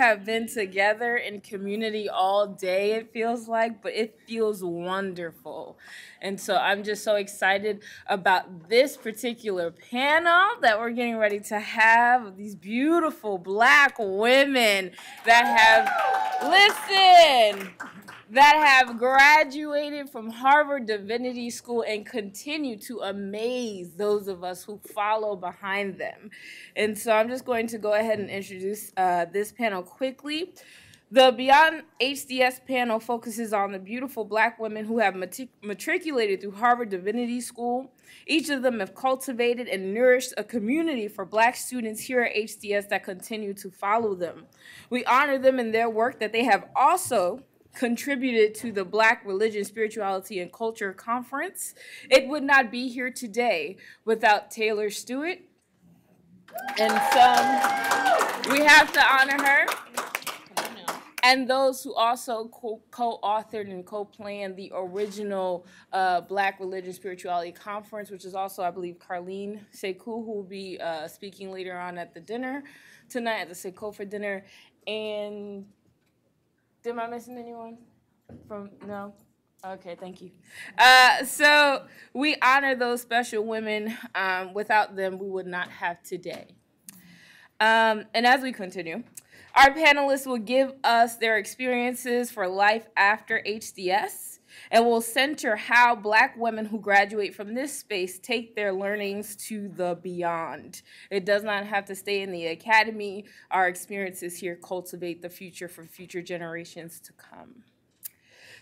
have been together in community all day, it feels like, but it feels wonderful. And so I'm just so excited about this particular panel that we're getting ready to have these beautiful black women that have, listen, that have graduated from Harvard Divinity School and continue to amaze those of us who follow behind them. And so I'm just going to go ahead and introduce uh, this panel quickly. The Beyond HDS panel focuses on the beautiful black women who have matric matriculated through Harvard Divinity School. Each of them have cultivated and nourished a community for black students here at HDS that continue to follow them. We honor them in their work that they have also contributed to the Black Religion, Spirituality, and Culture Conference. It would not be here today without Taylor Stewart. And so we have to honor her. And those who also co authored and co planned the original uh, Black Religion Spirituality Conference, which is also, I believe, Carlene Sekou, who will be uh, speaking later on at the dinner tonight, at the Sekou for dinner. And Am I missing anyone? From no. Okay, thank you. Uh, so we honor those special women. Um, without them, we would not have today. Um, and as we continue, our panelists will give us their experiences for life after HDS and will center how Black women who graduate from this space take their learnings to the beyond. It does not have to stay in the academy. Our experiences here cultivate the future for future generations to come.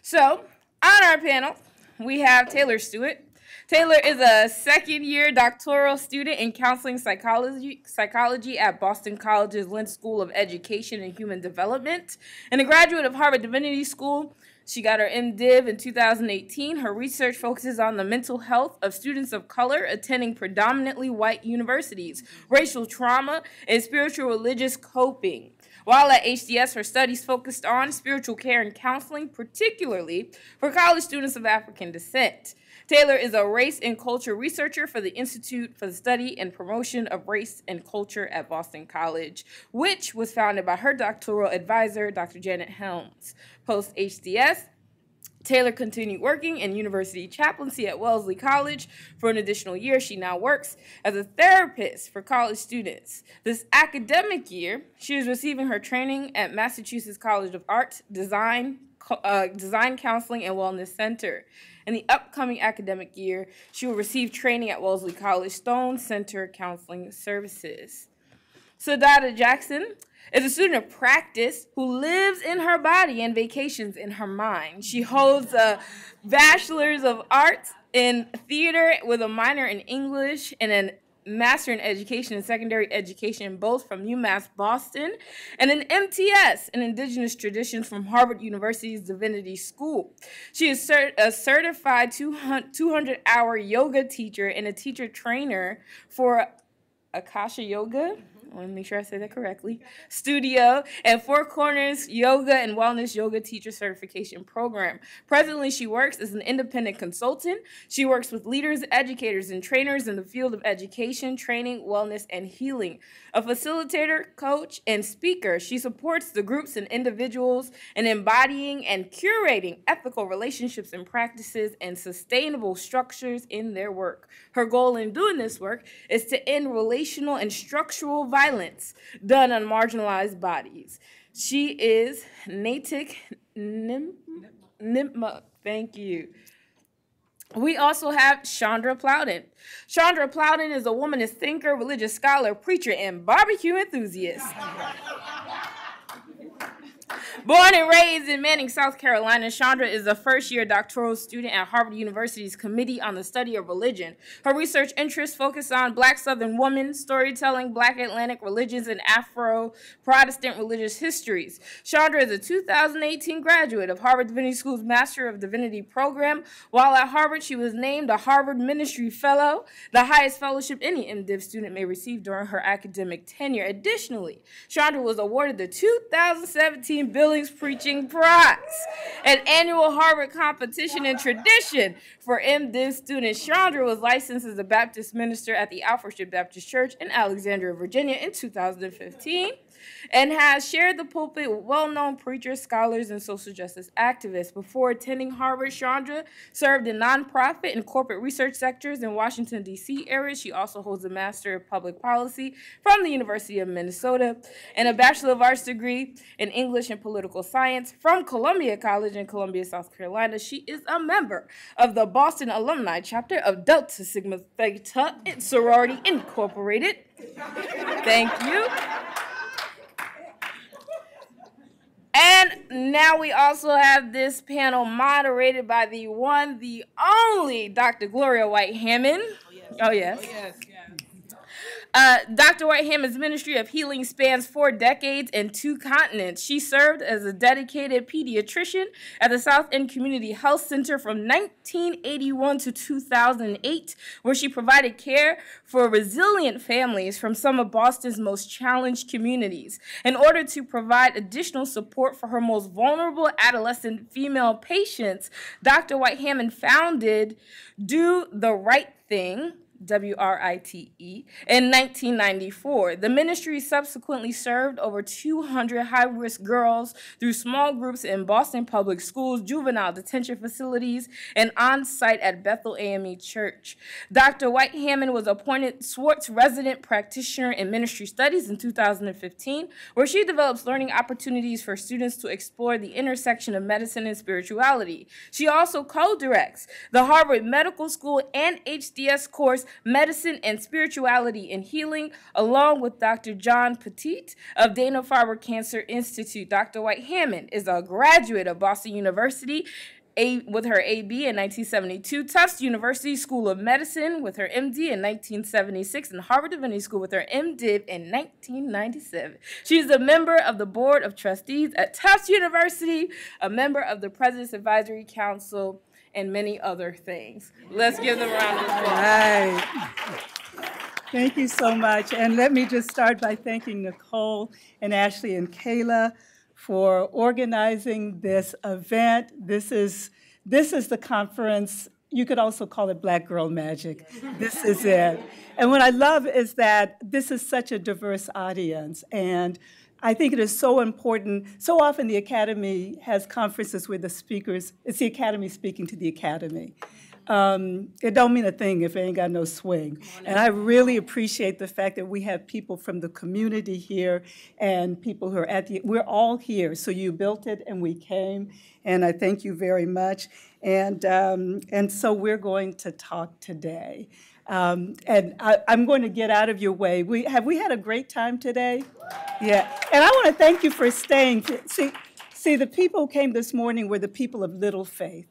So, on our panel, we have Taylor Stewart. Taylor is a second year doctoral student in counseling psychology, psychology at Boston College's Lynch School of Education and Human Development and a graduate of Harvard Divinity School she got her MDiv in 2018. Her research focuses on the mental health of students of color attending predominantly white universities, racial trauma, and spiritual religious coping. While at HDS, her studies focused on spiritual care and counseling, particularly for college students of African descent. Taylor is a race and culture researcher for the Institute for the Study and Promotion of Race and Culture at Boston College, which was founded by her doctoral advisor, Dr. Janet Helms. Post HDS, Taylor continued working in university chaplaincy at Wellesley College for an additional year. She now works as a therapist for college students. This academic year, she is receiving her training at Massachusetts College of Art, Design, uh, Design Counseling, and Wellness Center. In the upcoming academic year, she will receive training at Wellesley College Stone Center Counseling Services. Sadada Jackson is a student of practice who lives in her body and vacations in her mind. She holds a bachelor's of arts in theater with a minor in English and an Master in Education and Secondary Education, both from UMass Boston, and an MTS in Indigenous Traditions from Harvard University's Divinity School. She is cert a certified 200 hour yoga teacher and a teacher trainer for Akasha Yoga I want to make sure I say that correctly, studio, and Four Corners Yoga and Wellness Yoga Teacher Certification Program. Presently, she works as an independent consultant. She works with leaders, educators, and trainers in the field of education, training, wellness, and healing. A facilitator, coach, and speaker, she supports the groups and individuals in embodying and curating ethical relationships and practices and sustainable structures in their work. Her goal in doing this work is to end relational and structural violence violence done on marginalized bodies. She is Natick Nimma. Thank you. We also have Chandra Plowden. Chandra Plowden is a womanist thinker, religious scholar, preacher, and barbecue enthusiast. Born and raised in Manning, South Carolina, Chandra is a first year doctoral student at Harvard University's Committee on the Study of Religion. Her research interests focus on Black Southern women, storytelling, Black Atlantic religions, and Afro Protestant religious histories. Chandra is a 2018 graduate of Harvard Divinity School's Master of Divinity program. While at Harvard, she was named a Harvard Ministry Fellow, the highest fellowship any MDiv student may receive during her academic tenure. Additionally, Chandra was awarded the 2017 Preaching Prize, an annual Harvard competition and tradition for MDiv students. Chandra was licensed as a Baptist minister at the Alfred Street Baptist Church in Alexandria, Virginia in 2015. And has shared the pulpit with well known preachers, scholars, and social justice activists. Before attending Harvard, Chandra served in nonprofit and corporate research sectors in Washington, D.C. area. She also holds a Master of Public Policy from the University of Minnesota and a Bachelor of Arts degree in English and Political Science from Columbia College in Columbia, South Carolina. She is a member of the Boston Alumni Chapter of Delta Sigma Theta Sorority Incorporated. Thank you. And now we also have this panel moderated by the one, the only Dr. Gloria White Hammond. Oh, yes. Oh, yes. Oh, yes. Uh, Dr. White Hammond's ministry of healing spans four decades and two continents. She served as a dedicated pediatrician at the South End Community Health Center from 1981 to 2008, where she provided care for resilient families from some of Boston's most challenged communities. In order to provide additional support for her most vulnerable adolescent female patients, Dr. White founded Do the Right Thing W R I T E, in 1994. The ministry subsequently served over 200 high risk girls through small groups in Boston public schools, juvenile detention facilities, and on site at Bethel AME Church. Dr. White Hammond was appointed Swartz Resident Practitioner in Ministry Studies in 2015, where she develops learning opportunities for students to explore the intersection of medicine and spirituality. She also co directs the Harvard Medical School and HDS course Medicine and Spirituality and Healing, along with Dr. John Peteet of Dana Farber Cancer Institute. Dr. White Hammond is a graduate of Boston University. A, with her AB in 1972, Tufts University School of Medicine with her MD in 1976, and Harvard Divinity School with her MDiv in 1997. She is a member of the Board of Trustees at Tufts University, a member of the President's Advisory Council, and many other things. Let's give them a round of applause. Right. Thank you so much. And let me just start by thanking Nicole and Ashley and Kayla for organizing this event. This is this is the conference. You could also call it Black Girl Magic. This is it. And what I love is that this is such a diverse audience and I think it is so important. So often the Academy has conferences where the speakers, it's the Academy speaking to the Academy. Um, it don't mean a thing if it ain't got no swing. And I really appreciate the fact that we have people from the community here and people who are at the, we're all here. So you built it and we came, and I thank you very much. And, um, and so we're going to talk today. Um, and I, am going to get out of your way. We, have we had a great time today? Yeah. And I want to thank you for staying. See, see, the people who came this morning were the people of little faith.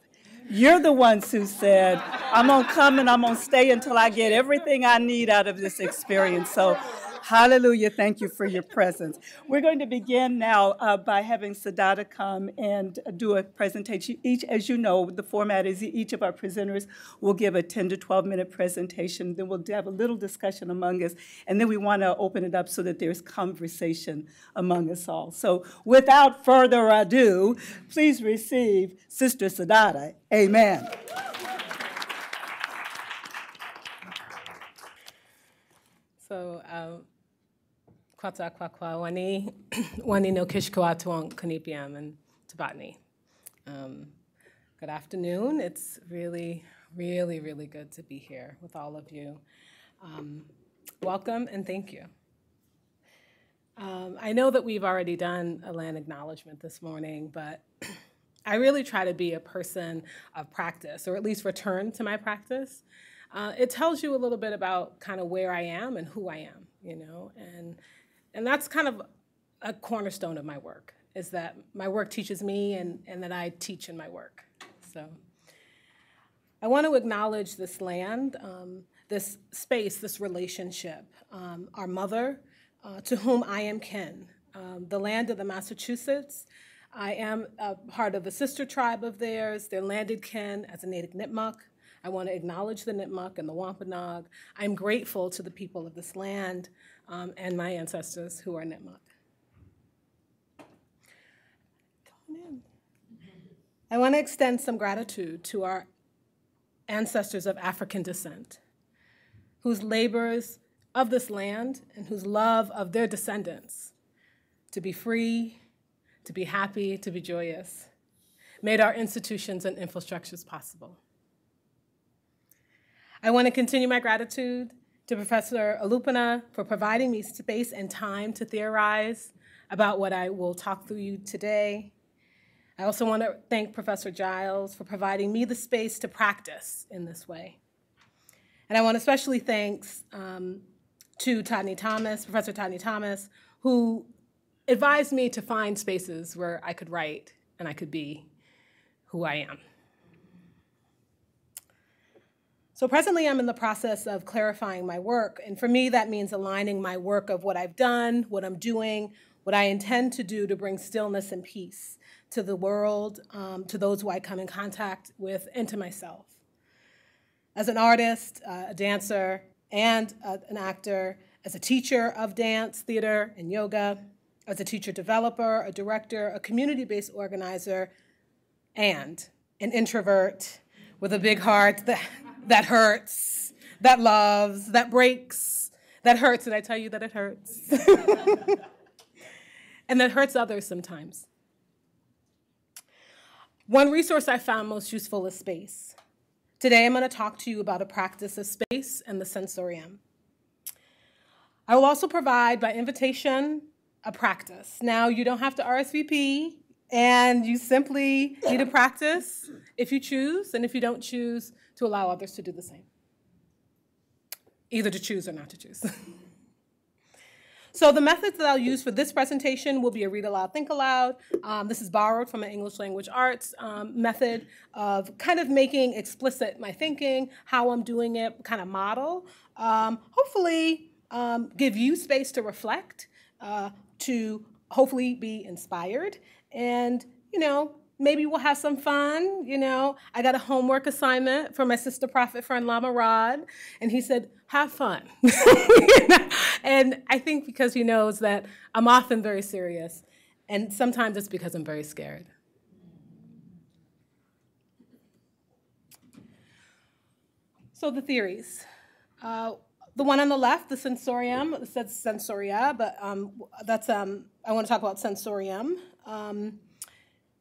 You're the ones who said, I'm going to come and I'm going to stay until I get everything I need out of this experience. So Hallelujah. Thank you for your presence. We're going to begin now uh, by having Sadada come and do a presentation. Each, as you know, the format is each of our presenters will give a 10 to 12 minute presentation. Then we'll have a little discussion among us. And then we want to open it up so that there's conversation among us all. So without further ado, please receive Sister Sadada. Amen. So, uh, Kwata Kwakwa Wani, Wani no Kishkawatuan Kanipiam and Tabatni. Um, good afternoon. It's really, really, really good to be here with all of you. Um, welcome and thank you. Um, I know that we've already done a land acknowledgement this morning, but I really try to be a person of practice, or at least return to my practice. Uh, it tells you a little bit about kind of where I am and who I am, you know, and and that's kind of a cornerstone of my work, is that my work teaches me and, and that I teach in my work. So I want to acknowledge this land, um, this space, this relationship, um, our mother, uh, to whom I am kin, um, the land of the Massachusetts. I am a part of the sister tribe of theirs, their landed kin as a native Nipmuc. I want to acknowledge the Nipmuc and the Wampanoag. I'm grateful to the people of this land um, and my ancestors who are Nipmuc. I want to extend some gratitude to our ancestors of African descent, whose labors of this land and whose love of their descendants to be free, to be happy, to be joyous, made our institutions and infrastructures possible. I want to continue my gratitude to Professor Olupona for providing me space and time to theorize about what I will talk through you today. I also want to thank Professor Giles for providing me the space to practice in this way. And I want to especially thanks um, to Todne Thomas, Professor Todne Thomas, who advised me to find spaces where I could write and I could be who I am. So presently I'm in the process of clarifying my work, and for me that means aligning my work of what I've done, what I'm doing, what I intend to do to bring stillness and peace to the world, um, to those who I come in contact with, and to myself. As an artist, uh, a dancer, and uh, an actor, as a teacher of dance, theater, and yoga, as a teacher developer, a director, a community based organizer, and an introvert with a big heart that, that hurts, that loves, that breaks, that hurts. Did I tell you that it hurts? and that hurts others sometimes. One resource I found most useful is space. Today I'm going to talk to you about a practice of space and the sensorium. I will also provide, by invitation, a practice. Now, you don't have to RSVP, and you simply need a practice if you choose, and if you don't choose, to allow others to do the same. Either to choose or not to choose. so the methods that I'll use for this presentation will be a read aloud, think aloud. Um, this is borrowed from an English language arts um, method of kind of making explicit my thinking, how I'm doing it, kind of model. Um, hopefully um, give you space to reflect, uh, to hopefully be inspired, and you know maybe we'll have some fun. You know, I got a homework assignment for my sister prophet friend Lama Rod, and he said, "Have fun." and I think because he knows that I'm often very serious, and sometimes it's because I'm very scared. So the theories. Uh, the one on the left, the sensorium, it says sensoria, but um, that's um, I want to talk about sensorium. Um,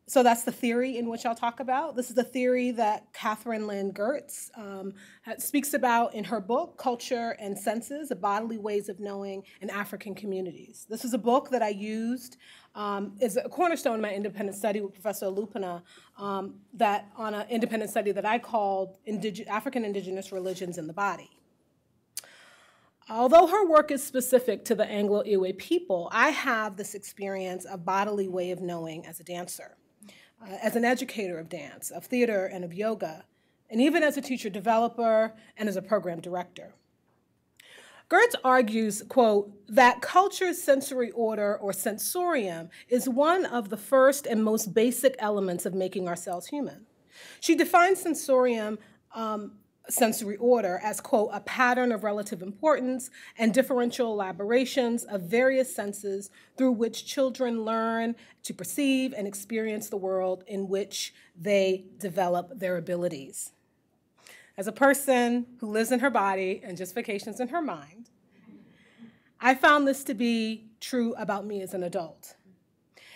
so that's the theory in which I'll talk about. This is the theory that Kathryn Linn Geurts um, speaks about in her book, Culture and Senses, The Bodily Ways of Knowing in African Communities. This is a book that I used um, as a cornerstone in my independent study with Professor Olupona, um, that on an independent study that I called African Indigenous Religions in the Body. Although her work is specific to the Anlo Ewe people, I have this experience of bodily way of knowing as a dancer, uh, as an educator of dance, of theater, and of yoga, and even as a teacher developer and as a program director. Geurts argues, quote, that culture's sensory order or sensorium is one of the first and most basic elements of making ourselves human. She defines sensorium um, sensory order as, quote, a pattern of relative importance and differential elaborations of various senses through which children learn to perceive and experience the world in which they develop their abilities. As a person who lives in her body and just vacations in her mind, I found this to be true about me as an adult.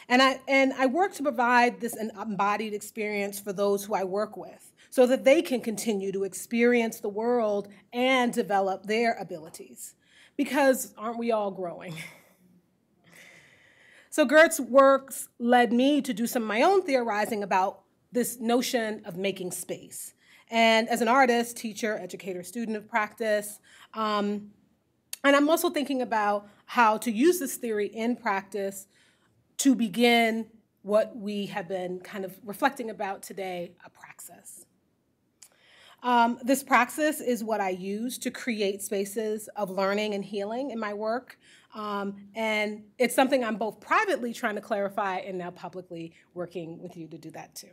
And I, and I work to provide this embodied experience for those who I work with so that they can continue to experience the world and develop their abilities. Because aren't we all growing? So Geurts's works led me to do some of my own theorizing about this notion of making space. And as an artist, teacher, educator, student of practice, um, and I'm also thinking about how to use this theory in practice to begin what we have been kind of reflecting about today, a praxis. Um, this praxis is what I use to create spaces of learning and healing in my work. Um, and it's something I'm both privately trying to clarify and now publicly working with you to do that too.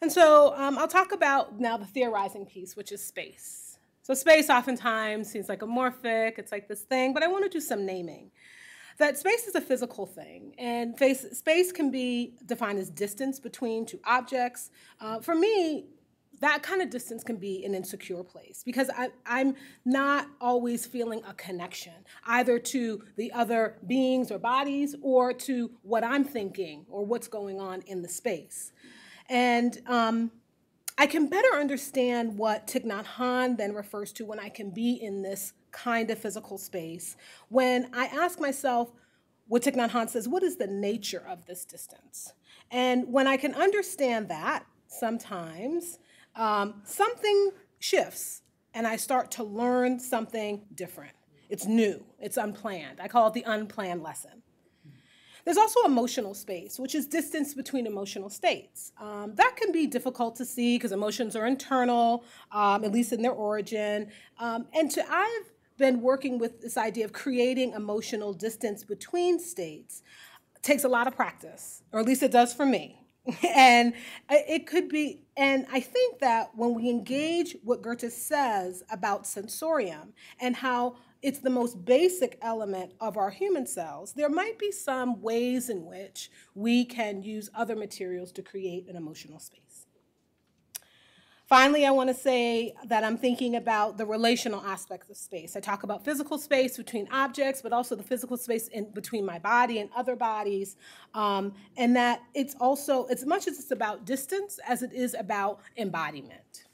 And so um, I'll talk about now the theorizing piece, which is space. So space oftentimes seems like amorphic, it's like this thing, but I want to do some naming. That space is a physical thing, and space, space can be defined as distance between two objects. Uh, for me, that kind of distance can be an insecure place because I, I'm not always feeling a connection either to the other beings or bodies or to what I'm thinking or what's going on in the space. And um, I can better understand what Thich Nhat Hanh then refers to when I can be in this kind of physical space. When I ask myself, what Thich Nhat Hanh says, what is the nature of this distance? And when I can understand that, sometimes um, something shifts and I start to learn something different. It's new, it's unplanned. I call it the unplanned lesson. There's also emotional space, which is distance between emotional states. Um, that can be difficult to see because emotions are internal, um, at least in their origin. Um, and to, I've been working with this idea of creating emotional distance between states. Takes a lot of practice, or at least it does for me. and it could be, and I think that when we engage what Geurts says about sensorium and how it's the most basic element of our human cells, there might be some ways in which we can use other materials to create an emotional space. Finally, I want to say that I'm thinking about the relational aspects of space. I talk about physical space between objects, but also the physical space in between my body and other bodies, um, and that it's also as much as it's about distance as it is about embodiment.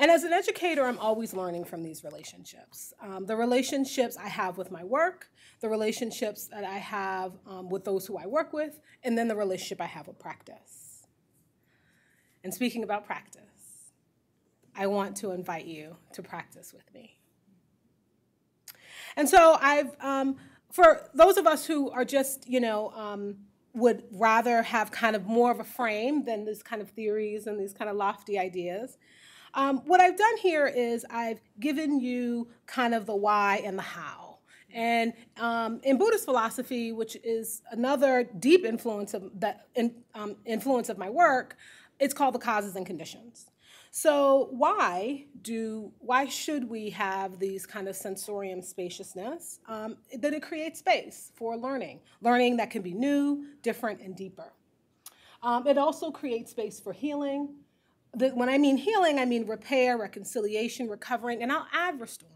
And as an educator, I'm always learning from these relationships. Um, the relationships I have with my work, the relationships that I have um, with those who I work with, and then the relationship I have with practice. And speaking about practice, I want to invite you to practice with me. And so I've, um, for those of us who are just, you know, um, would rather have kind of more of a frame than these kind of theories and these kind of lofty ideas. Um, what I've done here is I've given you kind of the why and the how. And um, in Buddhist philosophy, which is another deep influence of that in, um, influence of my work, it's called the causes and conditions. So why do why should we have these kind of sensorium spaciousness? Um, that it creates space for learning, learning that can be new, different, and deeper. Um, it also creates space for healing. The, when I mean healing, I mean repair, reconciliation, recovering, and I'll add restoring.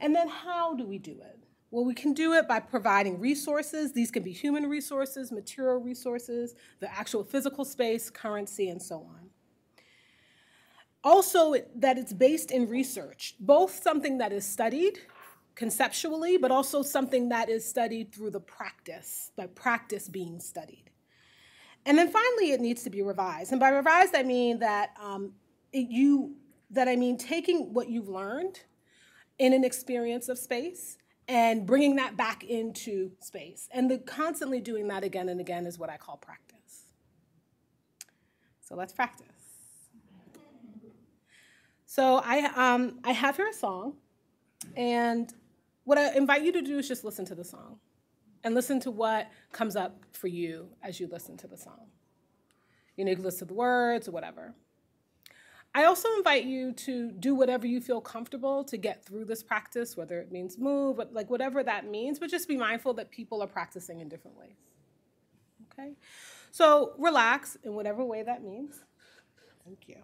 And then how do we do it? Well, we can do it by providing resources. These can be human resources, material resources, the actual physical space, currency, and so on. Also, that it's based in research, both something that is studied conceptually, but also something that is studied through the practice, by practice being studied. And then finally, it needs to be revised. And by revised, I mean that um, it, you, that I mean taking what you've learned in an experience of space and bringing that back into space. And the constantly doing that again and again is what I call practice. So let's practice. So I, um, I have here a song, and what I invite you to do is just listen to the song and listen to what comes up for you as you listen to the song. You know, you can listen to the words or whatever. I also invite you to do whatever you feel comfortable to get through this practice, whether it means move, like whatever that means, but just be mindful that people are practicing in different ways. Okay? So relax in whatever way that means. Thank you.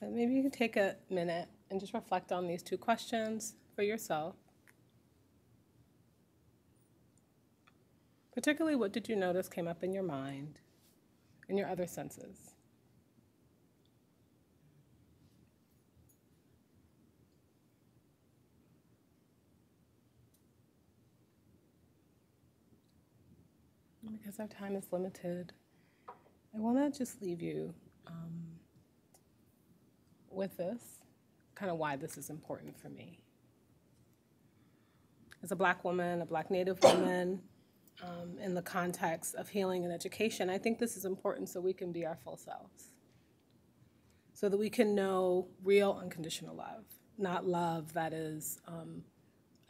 And maybe you can take a minute and just reflect on these two questions for yourself. Particularly, what did you notice came up in your mind, in your other senses? Because our time is limited, I want to just leave you um, with this, kind of why this is important for me. As a black woman, a black native woman, um, in the context of healing and education, I think this is important so we can be our full selves. So that we can know real unconditional love, not love that is um,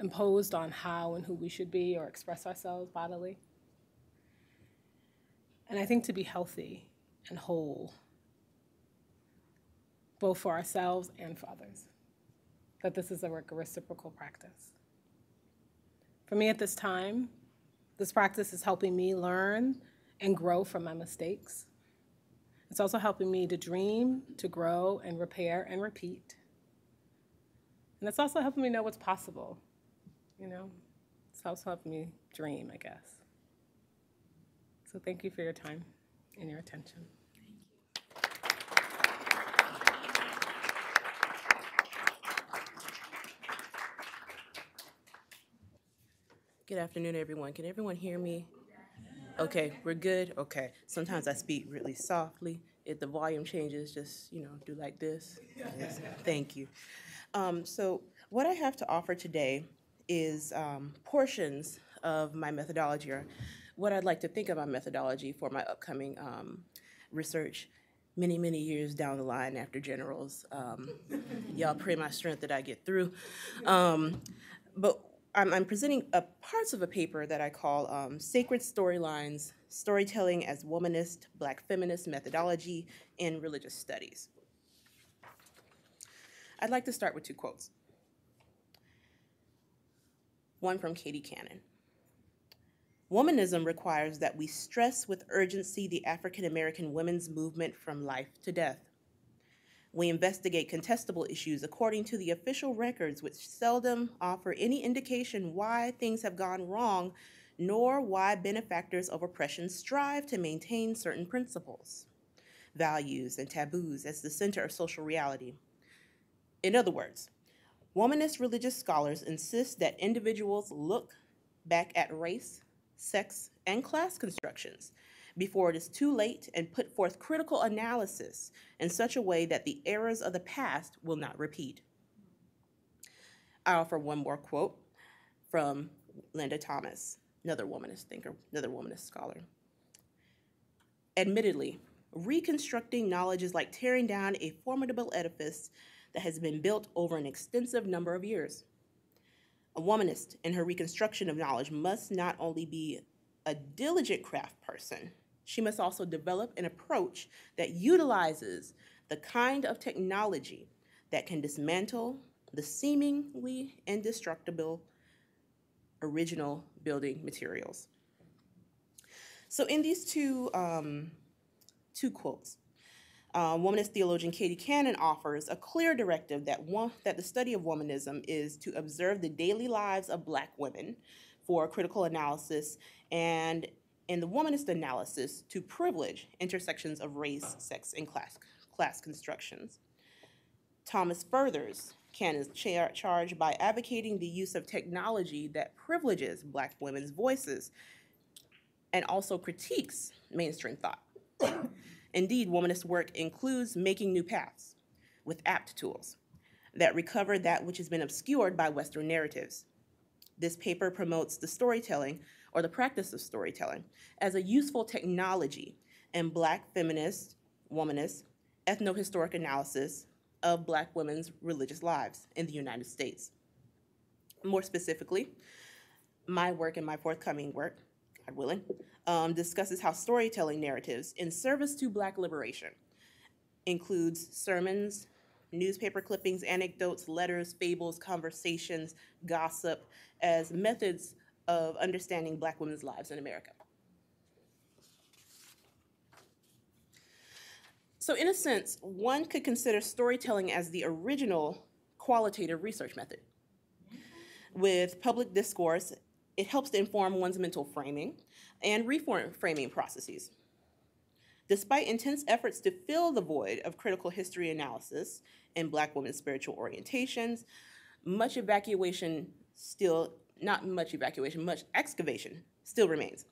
imposed on how and who we should be or express ourselves bodily. And I think to be healthy and whole, both for ourselves and for others, that this is a reciprocal practice. For me at this time, this practice is helping me learn and grow from my mistakes. It's also helping me to dream, to grow, and repair and repeat. And it's also helping me know what's possible. You know, it's also helping me dream, I guess. So thank you for your time and your attention. Good afternoon, everyone. Can everyone hear me? Okay, we're good? Okay. Sometimes I speak really softly. If the volume changes, just, you know, do like this. Yes. Thank you. Um, so, what I have to offer today is um, portions of my methodology, or what I'd like to think of my methodology for my upcoming um, research many, many years down the line after generals. Um, y'all pray my strength that I get through. Um, but I'm, I'm presenting a, parts of a paper that I call um, Sacred Storylines, Storytelling as Womanist, Black Feminist Methodology in Religious Studies. I'd like to start with two quotes. One from Katie Cannon. Womanism requires that we stress with urgency the African American women's movement from life to death. We investigate contestable issues according to the official records, which seldom offer any indication why things have gone wrong, nor why benefactors of oppression strive to maintain certain principles, values, and taboos as the center of social reality. In other words, womanist religious scholars insist that individuals look back at race, sex, and class constructions before it is too late and put forth critical analysis in such a way that the errors of the past will not repeat. I offer one more quote from Linda Thomas, another womanist thinker, another womanist scholar. Admittedly, reconstructing knowledge is like tearing down a formidable edifice that has been built over an extensive number of years. A womanist in her reconstruction of knowledge must not only be a diligent craft person, she must also develop an approach that utilizes the kind of technology that can dismantle the seemingly indestructible original building materials. So in these two, um, two quotes, uh, womanist theologian Katie Cannon offers a clear directive that, one, that the study of womanism is to observe the daily lives of black women for critical analysis and in the womanist analysis to privilege intersections of race, sex, and class, class constructions. Thomas furthers Cannon's char- charge by advocating the use of technology that privileges Black women's voices and also critiques mainstream thought. Indeed, womanist work includes making new paths with apt tools that recover that which has been obscured by Western narratives. This paper promotes the storytelling or the practice of storytelling as a useful technology in Black feminist, womanist, ethnohistoric analysis of Black women's religious lives in the United States. More specifically, my work and my forthcoming work, God willing, um, discusses how storytelling narratives in service to Black liberation includes sermons, newspaper clippings, anecdotes, letters, fables, conversations, gossip as methods of understanding Black women's lives in America. So, in a sense, one could consider storytelling as the original qualitative research method. With public discourse, it helps to inform one's mental framing and reframing processes. Despite intense efforts to fill the void of critical history analysis in Black women's spiritual orientations, much evacuation still not much evacuation, much excavation still remains.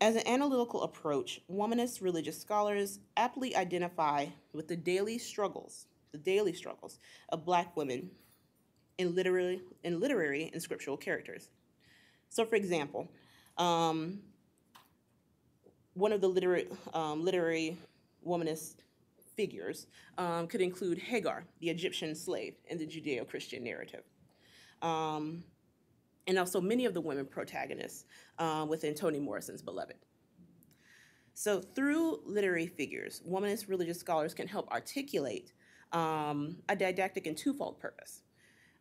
As an analytical approach, womanist religious scholars aptly identify with the daily struggles, the daily struggles of black women in literary, in literary and scriptural characters. So, for example, um, one of the literary, um, literary womanist figures um, could include Hagar, the Egyptian slave in the Judeo Christian narrative. Um, and also many of the women protagonists uh, within Toni Morrison's Beloved. So through literary figures, womanist religious scholars can help articulate um, a didactic and twofold purpose.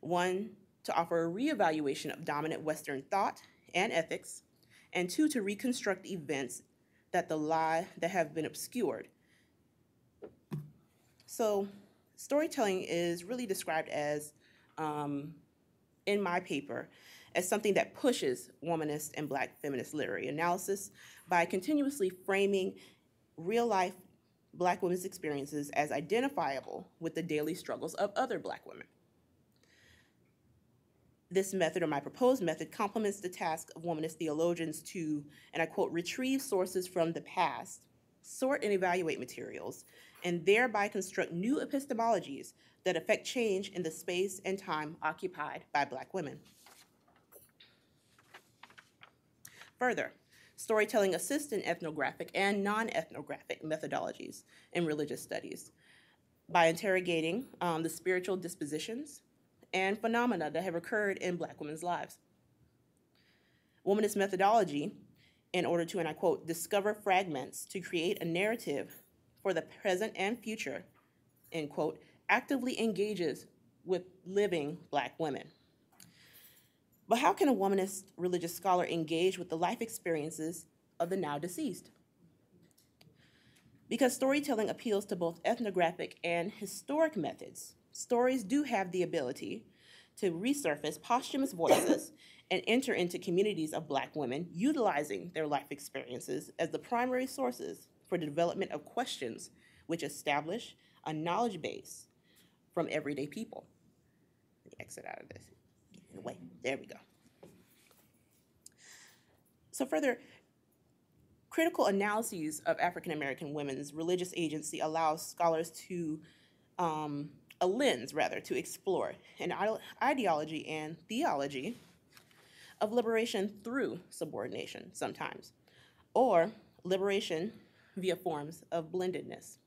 One, to offer a reevaluation of dominant Western thought and ethics, and two, to reconstruct events that the lie that have been obscured. So, storytelling is really described as, um, in my paper, as something that pushes womanist and black feminist literary analysis by continuously framing real life black women's experiences as identifiable with the daily struggles of other black women. This method, or my proposed method, complements the task of womanist theologians to, and I quote, retrieve sources from the past, sort and evaluate materials, and thereby construct new epistemologies that affect change in the space and time occupied by Black women. Further, storytelling assists in ethnographic and non ethnographic methodologies in religious studies by interrogating um, the spiritual dispositions and phenomena that have occurred in Black women's lives. Womanist methodology, in order to, and I quote, discover fragments to create a narrative for the present and future, end quote, actively engages with living Black women. But how can a womanist religious scholar engage with the life experiences of the now deceased? Because storytelling appeals to both ethnographic and historic methods, stories do have the ability to resurface posthumous voices and enter into communities of Black women utilizing their life experiences as the primary sources for the development of questions which establish a knowledge base from everyday people. Exit out of this. Get. There we go. So further, critical analyses of African American women's religious agency allows scholars to um, a lens rather to explore an ideology and theology of liberation through subordination sometimes, or liberation via forms of blendedness.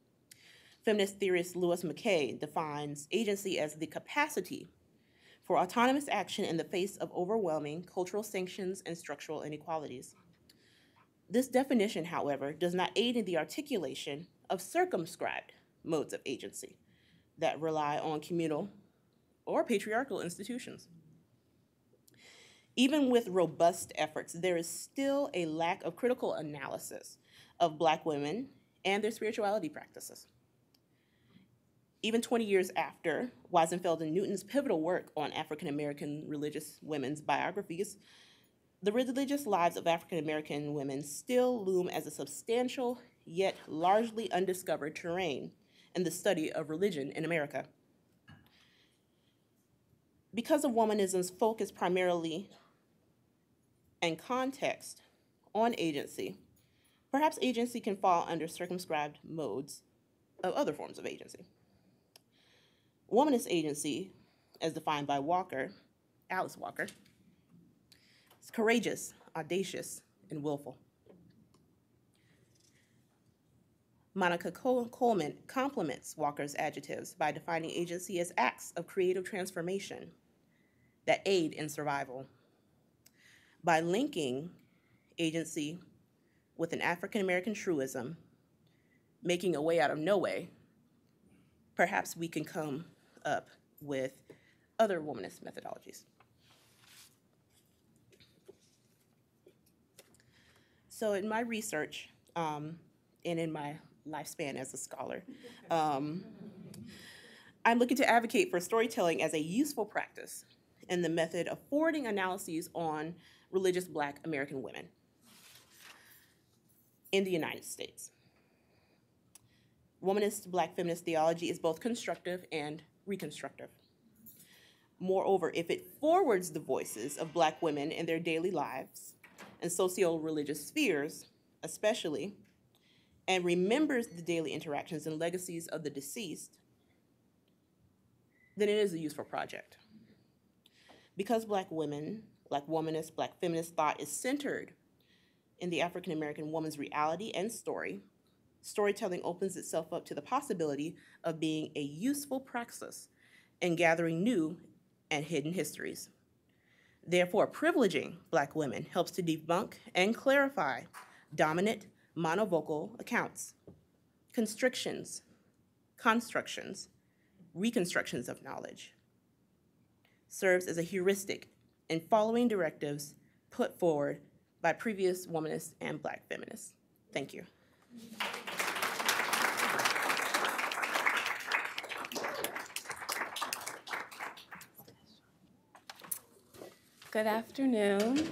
Feminist theorist Lois McNay defines agency as the capacity for autonomous action in the face of overwhelming cultural sanctions and structural inequalities. This definition, however, does not aid in the articulation of circumscribed modes of agency that rely on communal or patriarchal institutions. Even with robust efforts, there is still a lack of critical analysis of Black women and their spirituality practices. Even 20 years after Weisenfeld and Newman's pivotal work on African American religious women's biographies, the religious lives of African American women still loom as a substantial yet largely undiscovered terrain in the study of religion in America. Because of womanism's focus primarily and context on agency, perhaps agency can fall under circumscribed modes of other forms of agency. Womanist agency, as defined by Walker, Alice Walker, is courageous, audacious, and willful. Monica Coleman complements Walker's adjectives by defining agency as acts of creative transformation that aid in survival. By linking agency with an African American truism, making a way out of no way, perhaps we can come up with other womanist methodologies. So, in my research um, and in my lifespan as a scholar. Um, I'm looking to advocate for storytelling as a useful practice in the method of forwarding analyses on religious black American women in the United States. Womanist black feminist theology is both constructive and reconstructive. Moreover, if it forwards the voices of black women in their daily lives and socio religious spheres, especially, and remembers the daily interactions and legacies of the deceased, then it is a useful project. Because Black women, Black womanist, Black feminist thought is centered in the African American woman's reality and story, storytelling opens itself up to the possibility of being a useful praxis in gathering new and hidden histories. Therefore, privileging Black women helps to debunk and clarify dominant monovocal accounts, constrictions, constructions, reconstructions of knowledge. Serves as a heuristic in following directives put forward by previous womanists and black feminists. Thank you. Good afternoon.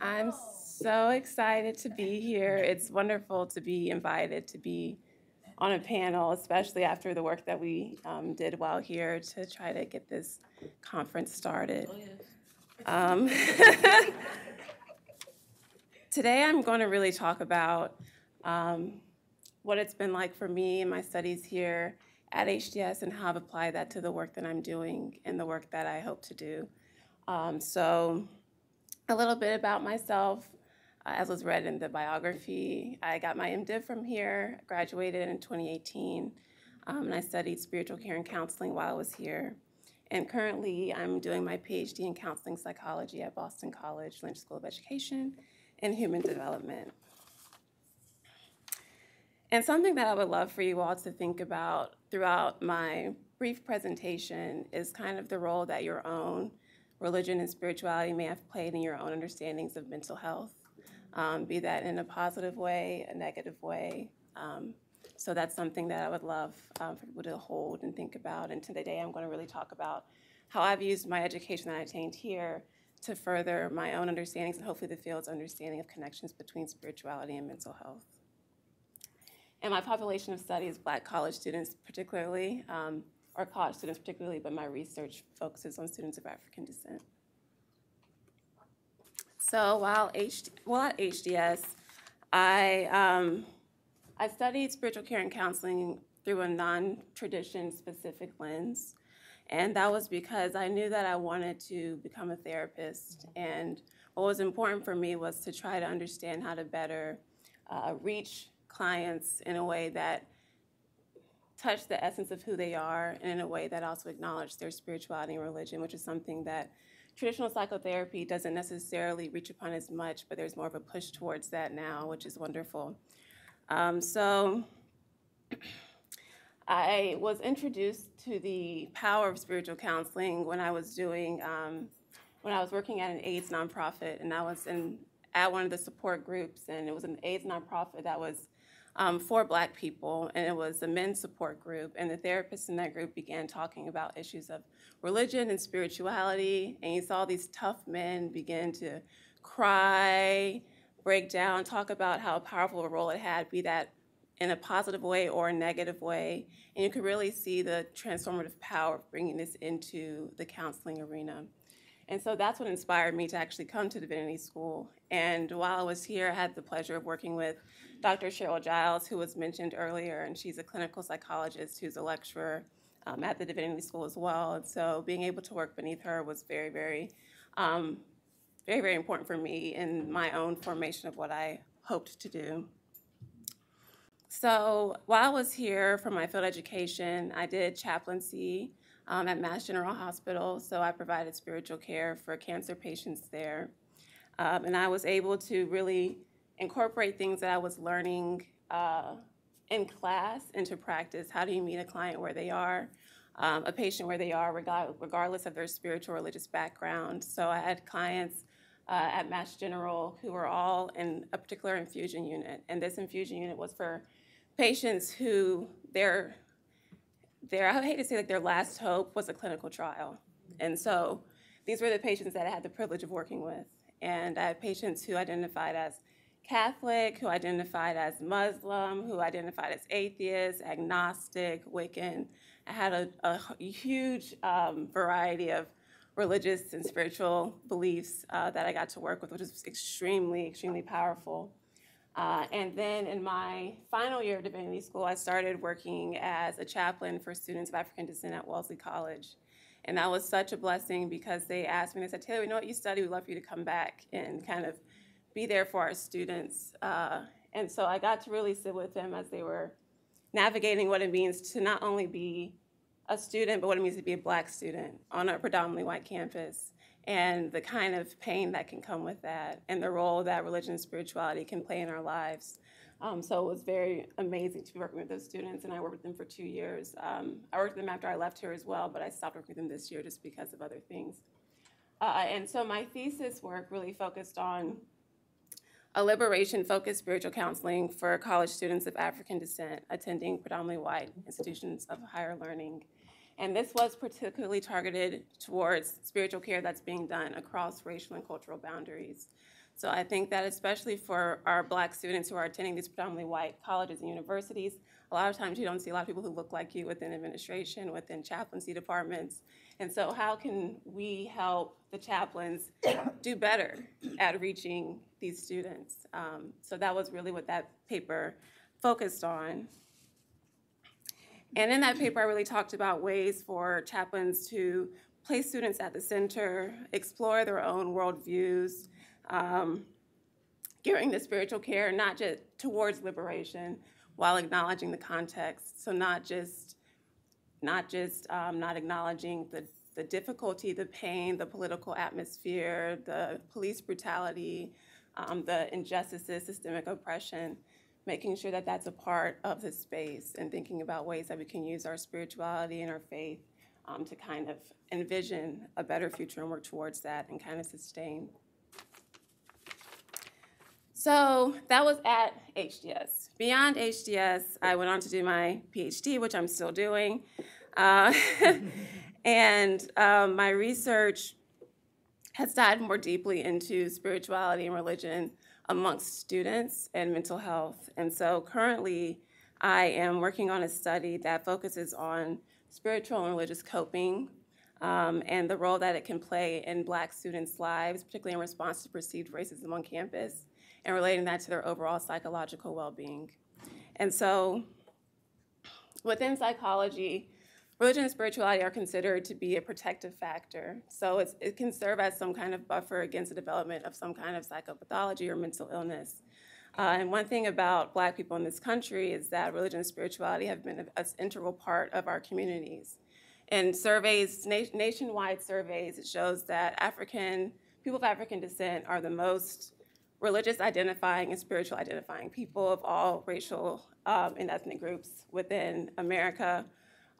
I'm so excited to be here. It's wonderful to be invited to be on a panel, especially after the work that we um, did while here to try to get this conference started. Um, today, I'm going to really talk about um, what it's been like for me and my studies here at HDS and how I've applied that to the work that I'm doing and the work that I hope to do. Um, so, a little bit about myself. Uh, as was read in the biography, I got my MDiv from here, graduated in 2018, um, and I studied spiritual care and counseling while I was here. And currently, I'm doing my PhD in counseling psychology at Boston College Lynch School of Education and Human Development. And something that I would love for you all to think about throughout my brief presentation is kind of the role that your own religion and spirituality may have played in your own understandings of mental health, um, be that in a positive way, a negative way. Um, so that's something that I would love um, for people to hold and think about. And today I'm going to really talk about how I've used my education that I attained here to further my own understandings and hopefully the field's understanding of connections between spirituality and mental health. And my population of study is black college students, particularly, um, or college students particularly, but my research focuses on students of African descent. So while, HD, while at HDS, I, um, I studied spiritual care and counseling through a non-tradition specific lens. And that was because I knew that I wanted to become a therapist. And what was important for me was to try to understand how to better uh, reach clients in a way that touched the essence of who they are and in a way that also acknowledged their spirituality and religion, which is something that traditional psychotherapy doesn't necessarily reach upon as much, but there's more of a push towards that now, which is wonderful. Um, so I was introduced to the power of spiritual counseling when I was doing, um, when I was working at an AIDS nonprofit, and I was in at one of the support groups, and it was an AIDS nonprofit that was um, for Black people, and it was a men's support group. And the therapists in that group began talking about issues of religion and spirituality. And you saw these tough men begin to cry, break down, talk about how powerful a role it had, be that in a positive way or a negative way. And you could really see the transformative power of bringing this into the counseling arena. And so that's what inspired me to actually come to Divinity School. And while I was here, I had the pleasure of working with Dr. Cheryl Giles, who was mentioned earlier, and she's a clinical psychologist who's a lecturer um, at the Divinity School as well. And so being able to work beneath her was very, very, um, very, very important for me in my own formation of what I hoped to do. So while I was here for my field education, I did chaplaincy um, at Mass General Hospital. So I provided spiritual care for cancer patients there. Um, and I was able to really incorporate things that I was learning uh, in class into practice. How do you meet a client where they are, um, a patient where they are, regardless of their spiritual religious background? So I had clients uh, at Mass General who were all in a particular infusion unit. And this infusion unit was for patients who their their, I hate to say like their last hope was a clinical trial. And so these were the patients that I had the privilege of working with. And I had patients who identified as Catholic, who identified as Muslim, who identified as atheist, agnostic, Wiccan. I had a, a huge um, variety of religious and spiritual beliefs uh, that I got to work with, which was extremely, extremely powerful. Uh, and then in my final year of divinity school, I started working as a chaplain for students of African descent at Wellesley College. And that was such a blessing because they asked me, they said, Taylor, we know what you study. We'd love for you to come back and kind of be there for our students. Uh, and so I got to really sit with them as they were navigating what it means to not only be a student, but what it means to be a black student on a predominantly white campus and the kind of pain that can come with that and the role that religion and spirituality can play in our lives. Um, so it was very amazing to be working with those students, and I worked with them for two years. Um, I worked with them after I left here as well, but I stopped working with them this year just because of other things. Uh, and so my thesis work really focused on a liberation-focused spiritual counseling for college students of African descent attending predominantly white institutions of higher learning. And this was particularly targeted towards spiritual care that's being done across racial and cultural boundaries. So I think that especially for our black students who are attending these predominantly white colleges and universities, a lot of times you don't see a lot of people who look like you within administration, within chaplaincy departments. And so how can we help the chaplains do better at reaching these students? Um, so that was really what that paper focused on. And in that paper, I really talked about ways for chaplains to place students at the center, explore their own worldviews, um, gearing the spiritual care not just towards liberation, while acknowledging the context. So not just not just um, not acknowledging the the difficulty, the pain, the political atmosphere, the police brutality, um, the injustices, systemic oppression, making sure that that's a part of the space and thinking about ways that we can use our spirituality and our faith um, to kind of envision a better future and work towards that and kind of sustain. So that was at HDS. Beyond HDS, I went on to do my PhD, which I'm still doing. Uh, and um, my research has dived more deeply into spirituality and religion amongst students and mental health. And so currently, I am working on a study that focuses on spiritual and religious coping um, and the role that it can play in Black students' lives, particularly in response to perceived racism on campus and relating that to their overall psychological well being. And so, within psychology, religion and spirituality are considered to be a protective factor. So, it can serve as some kind of buffer against the development of some kind of psychopathology or mental illness. Uh, and one thing about Black people in this country is that religion and spirituality have been an integral part of our communities. And surveys, na- nationwide surveys, it shows that African people of African descent are the most religious identifying and spiritual identifying people of all racial um, and ethnic groups within America,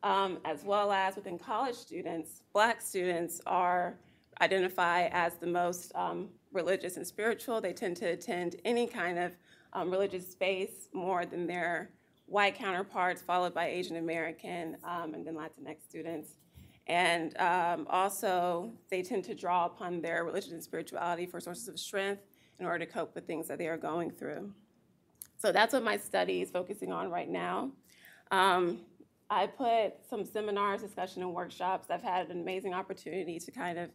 um, as well as within college students. Black students are identify as the most um, religious and spiritual. They tend to attend any kind of um, religious space more than their white counterparts, followed by Asian American um, and then Latinx students. And um, also, they tend to draw upon their religion and spirituality for sources of strength in order to cope with things that they are going through. So that's what my study is focusing on right now. Um, I put some seminars, discussion, and workshops. I've had an amazing opportunity to kind of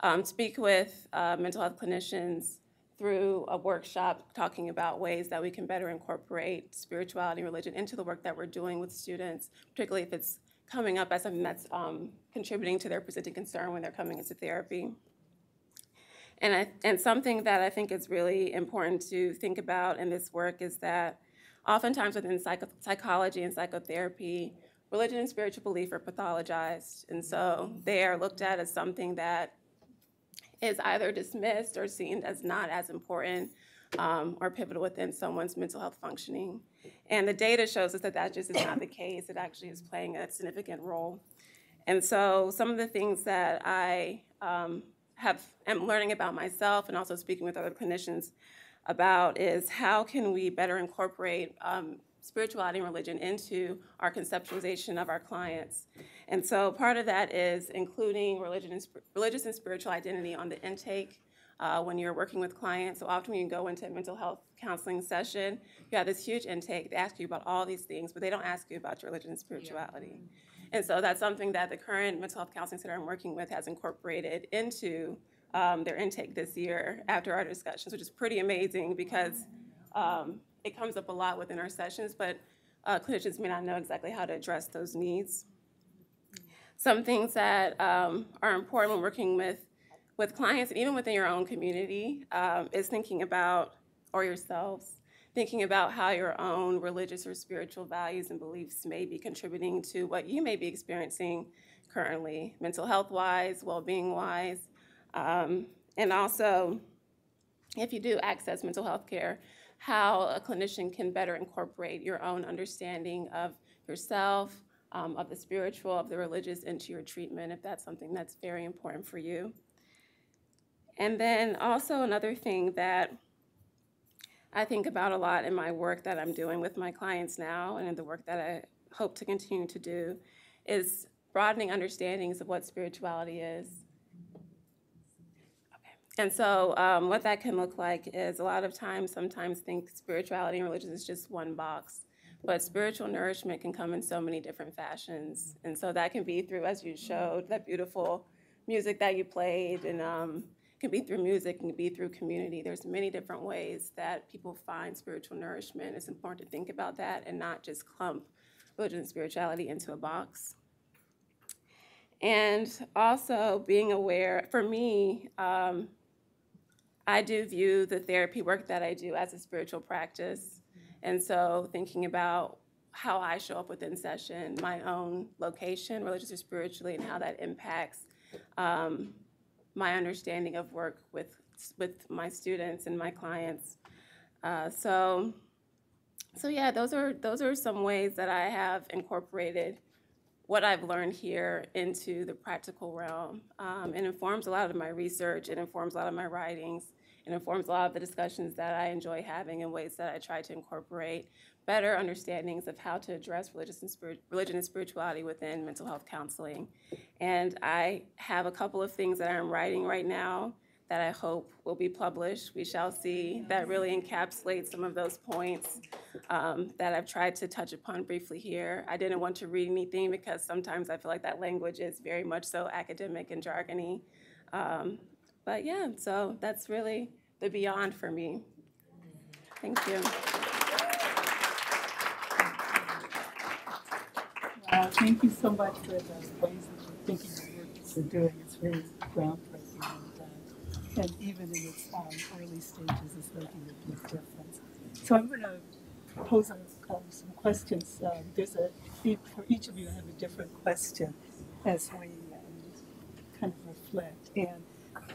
um, speak with uh, mental health clinicians through a workshop talking about ways that we can better incorporate spirituality and religion into the work that we're doing with students, particularly if it's coming up as something that's um, contributing to their presenting concern when they're coming into therapy. And, I, and something that I think is really important to think about in this work is that oftentimes within psycho- psychology and psychotherapy, religion and spiritual belief are pathologized. And so they are looked at as something that is either dismissed or seen as not as important um, or pivotal within someone's mental health functioning. And the data shows us that that just is not the case. It actually is playing a significant role. And so some of the things that I um, have am learning about myself and also speaking with other clinicians about is how can we better incorporate um, spirituality and religion into our conceptualization of our clients. And so part of that is including religion and religious and spiritual identity on the intake uh, when you're working with clients. So often when you go into a mental health counseling session, you have this huge intake. They ask you about all these things, but they don't ask you about your religion and spirituality. Yeah. And so that's something that the current mental health counseling center I'm working with has incorporated into um, their intake this year after our discussions, which is pretty amazing because um, it comes up a lot within our sessions, but uh, clinicians may not know exactly how to address those needs. Some things that um, are important when working with, with clients and even within your own community um, is thinking about, or yourselves, thinking about how your own religious or spiritual values and beliefs may be contributing to what you may be experiencing currently, mental health wise, well being wise. Um, and also, if you do access mental health care, how a clinician can better incorporate your own understanding of yourself, um, of the spiritual, of the religious into your treatment, if that's something that's very important for you. And then also another thing that I think about a lot in my work that I'm doing with my clients now and in the work that I hope to continue to do is broadening understandings of what spirituality is. And so, um, what that can look like is a lot of times, sometimes think spirituality and religion is just one box. But spiritual nourishment can come in so many different fashions. And so, that can be through, as you showed, that beautiful music that you played, and um, can be through music, can be through community. There's many different ways that people find spiritual nourishment. It's important to think about that and not just clump religion and spirituality into a box. And also being aware, for me, um, I do view the therapy work that I do as a spiritual practice. And so thinking about how I show up within session, my own location, religious or spiritually, and how that impacts um, my understanding of work with, with my students and my clients. Uh, so, so yeah, those are, those are some ways that I have incorporated what I've learned here into the practical realm. Um, it informs a lot of my research, it informs a lot of my writings, it informs a lot of the discussions that I enjoy having in ways that I try to incorporate better understandings of how to address religious and spirit, religion and spirituality within mental health counseling. And I have a couple of things that I'm writing right now that I hope will be published. We shall see. That really encapsulates some of those points um, that I've tried to touch upon briefly here. I didn't want to read anything because sometimes I feel like that language is very much so academic and jargony. Um, but yeah, so that's really the beyond for me. Thank you. Wow, thank you so much for ways that you're thinking the work that you're doing. It's really groundbreaking and, uh, and even in its um, early stages it's making a big difference. So I'm going to pose um, some questions. Um, there's a, for each of you, I have a different question as we um, kind of reflect. And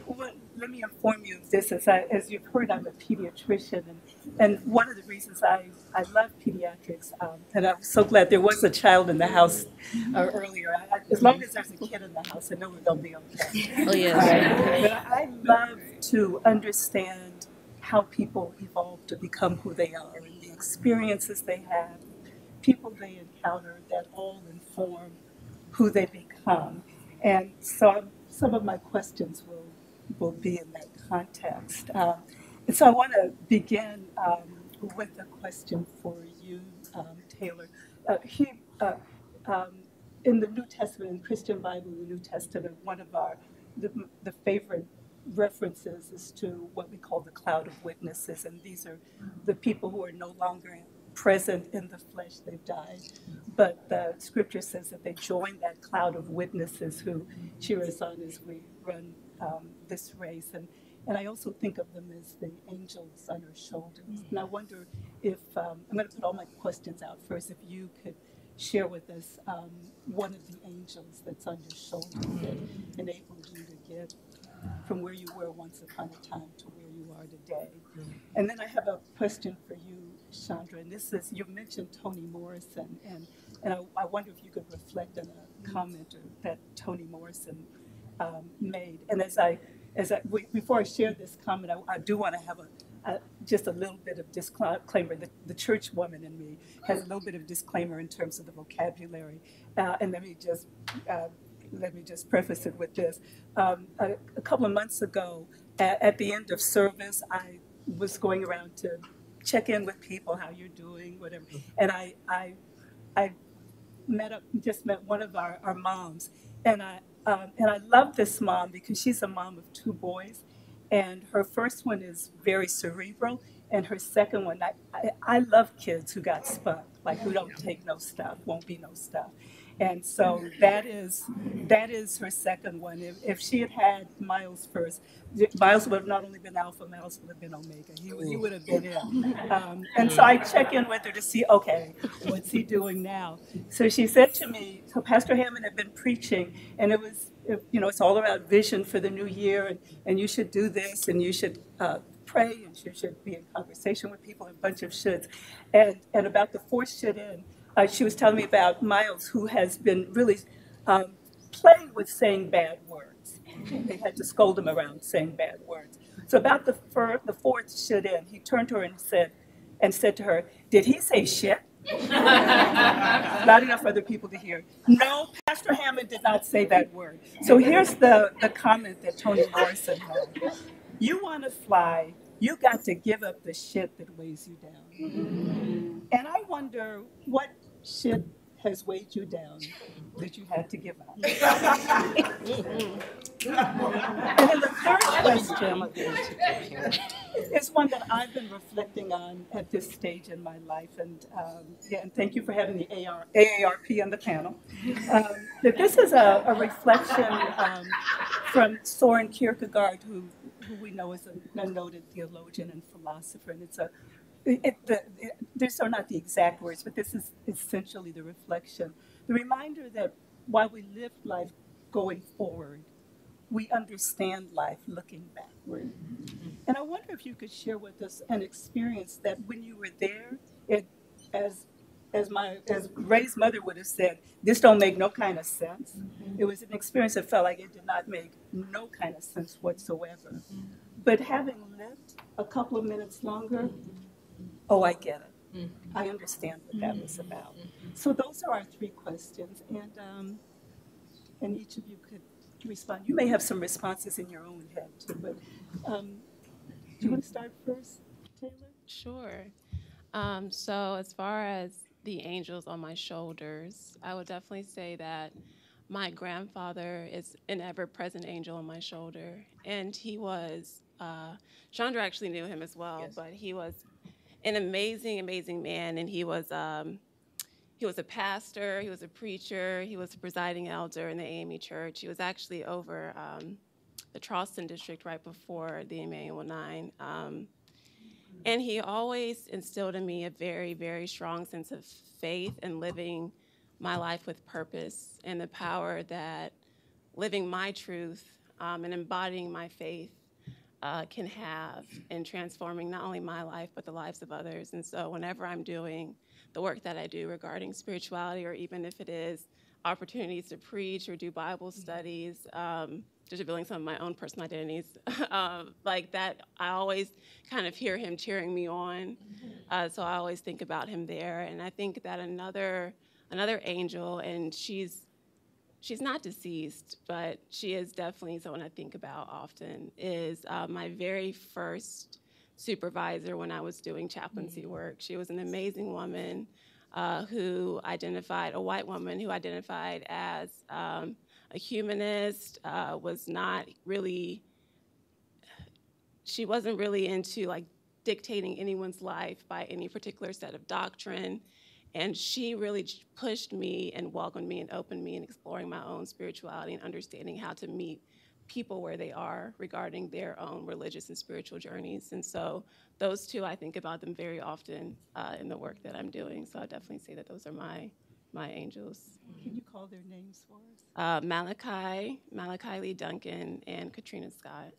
well, let me inform you of this. As, I, as you've heard, I'm a pediatrician, and, and one of the reasons I, I love pediatrics, um, and I'm so glad there was a child in the house uh, earlier. I, as long as there's a kid in the house, I know we're going to be okay. Oh, yes. But I love to understand how people evolve to become who they are and the experiences they have, people they encounter that all inform who they become. And so I'm, some of my questions will will be in that context. Um, and so I want to begin um, with a question for you, um, Taylor. Uh, he, uh, um, in the New Testament, in Christian Bible, the New Testament, one of our the, the favorite references is to what we call the cloud of witnesses, and these are the people who are no longer present in the flesh, they've died. But the scripture says that they join that cloud of witnesses who cheer us on as we run um, this race. And, and I also think of them as the angels on our shoulders. And I wonder if, um, I'm going to put all my questions out first, if you could share with us um, one of the angels that's on your shoulders that enabled you to get from where you were once upon a time to where you are today. And then I have a question for you, Chandra, and this is, you mentioned Toni Morrison, and, and I, I wonder if you could reflect on a comment that Toni Morrison um, made. And as I, as I, before I share this comment, I, I do want to have a, a, just a little bit of disclaimer. The, the church woman in me has a little bit of disclaimer in terms of the vocabulary. Uh, and let me just uh, let me just preface it with this. Um, a, a, couple of months ago, at, at, the end of service, I was going around to check in with people, how you're doing, whatever. And I, I, I met up, just met one of our, our moms, and I, um, and I love this mom because she's a mom of two boys. And her first one is very cerebral. And her second one, I, I, I love kids who got spunk, like who don't take no stuff, won't be no stuff. And so that is that is her second one. If, if she had had Miles first, Miles would have not only been Alpha, Miles would have been Omega. He, he would have been it. Um, and so I check in with her to see, okay, what's he doing now? So she said to me, so Pastor Hammond had been preaching, and it was, you know, it's all about vision for the new year, and, and you should do this, and you should uh, pray, and you should be in conversation with people, and a bunch of shoulds. And, and about the fourth should in, uh, she was telling me about Miles, who has been really um, playing with saying bad words. they had to scold him around saying bad words. So about the, fir- the fourth shit in, he turned to her and said, and said to her, "Did he say shit?" Not enough for other people to hear. No, Pastor Hammond did not say that word. So here's the, the comment that Toni Morrison had. You want to fly, you got to give up the shit that weighs you down. And I wonder what shit has weighed you down that you had to give up. and then the third question is one that I've been reflecting on at this stage in my life. And, um, yeah, and thank you for having the AR, AARP on the panel. Um, that this is a, a reflection um, from Soren Kierkegaard, who, who we know is a, a noted theologian and philosopher. And it's a it, the, it, these are not the exact words, but this is essentially the reflection. The reminder that while we live life going forward, we understand life looking backward. And I wonder if you could share with us an experience that when you were there, it, as as my as Ray's mother would have said, this don't make no kind of sense. Mm-hmm. It was an experience that felt like it did not make no kind of sense whatsoever. Mm-hmm. But having lived a couple of minutes longer, oh, I get it. Mm-hmm. I understand what that was about. Mm-hmm. So those are our three questions, and um, and each of you could respond. You may have some responses in your own head too, but um, do you want to start first, Taylor? Sure. Um, so as far as the angels on my shoulders, I would definitely say that my grandfather is an ever-present angel on my shoulder, and he was. Uh, Chandra actually knew him as well, yes. but he was an amazing, amazing man, and he was um, he was a pastor, he was a preacher, he was a presiding elder in the AME Church. He was actually over um, the Charleston district right before the Emanuel Nine. Um, and he always instilled in me a very, very strong sense of faith and living my life with purpose and the power that living my truth um, and embodying my faith uh, can have in transforming not only my life but the lives of others. And so, whenever I'm doing the work that I do regarding spirituality, or even if it is opportunities to preach or do Bible mm-hmm. studies, um, just revealing some of my own personal identities, um, like that, I always kind of hear him cheering me on. Mm-hmm. Uh, so I always think about him there, and I think that another another angel, and she's she's not deceased, but she is definitely someone I think about often, is uh, my very first supervisor when I was doing chaplaincy mm-hmm. work. She was an amazing woman uh, who identified, a white woman who identified as um, a humanist, uh, was not really, she wasn't really into like dictating anyone's life by any particular set of doctrine. And she really pushed me and welcomed me and opened me in exploring my own spirituality and understanding how to meet people where they are regarding their own religious and spiritual journeys. And so those two, I think about them very often uh, in the work that I'm doing. So I definitely say that those are my my angels. Can you call their names for us? Uh, Malachi, Malachi Lee Duncan, and Katrina Scott.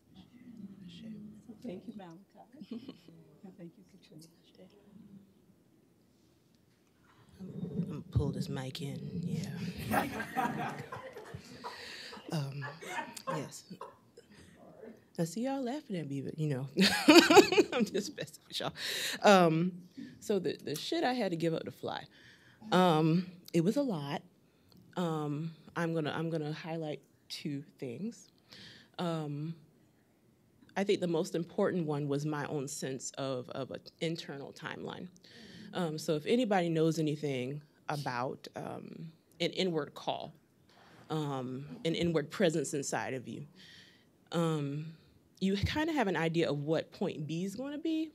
Thank you, Malachi. and thank you, Katrina. I'm gonna pull this mic in. Yeah. um, yes. I see y'all laughing at me, but you know, I'm just messing with y'all. Um, so the the shit I had to give up to fly, um, it was a lot. Um, I'm gonna I'm gonna highlight two things. Um, I think the most important one was my own sense of of an internal timeline. Um, so if anybody knows anything about um, an inward call, um, an inward presence inside of you, um, you kind of have an idea of what point B is going to be.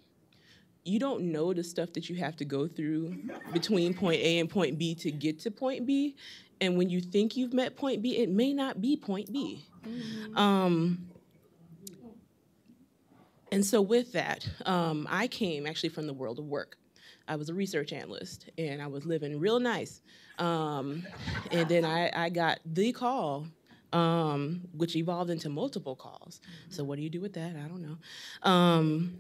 You don't know the stuff that you have to go through between point A and point B to get to point B. And when you think you've met point B, it may not be point B. Mm-hmm. Um, and so, with that, um, I came actually from the world of work. I was a research analyst and I was living real nice. Um, and then I, I, got the call, um, which evolved into multiple calls. So, what do you do with that? I don't know. Um,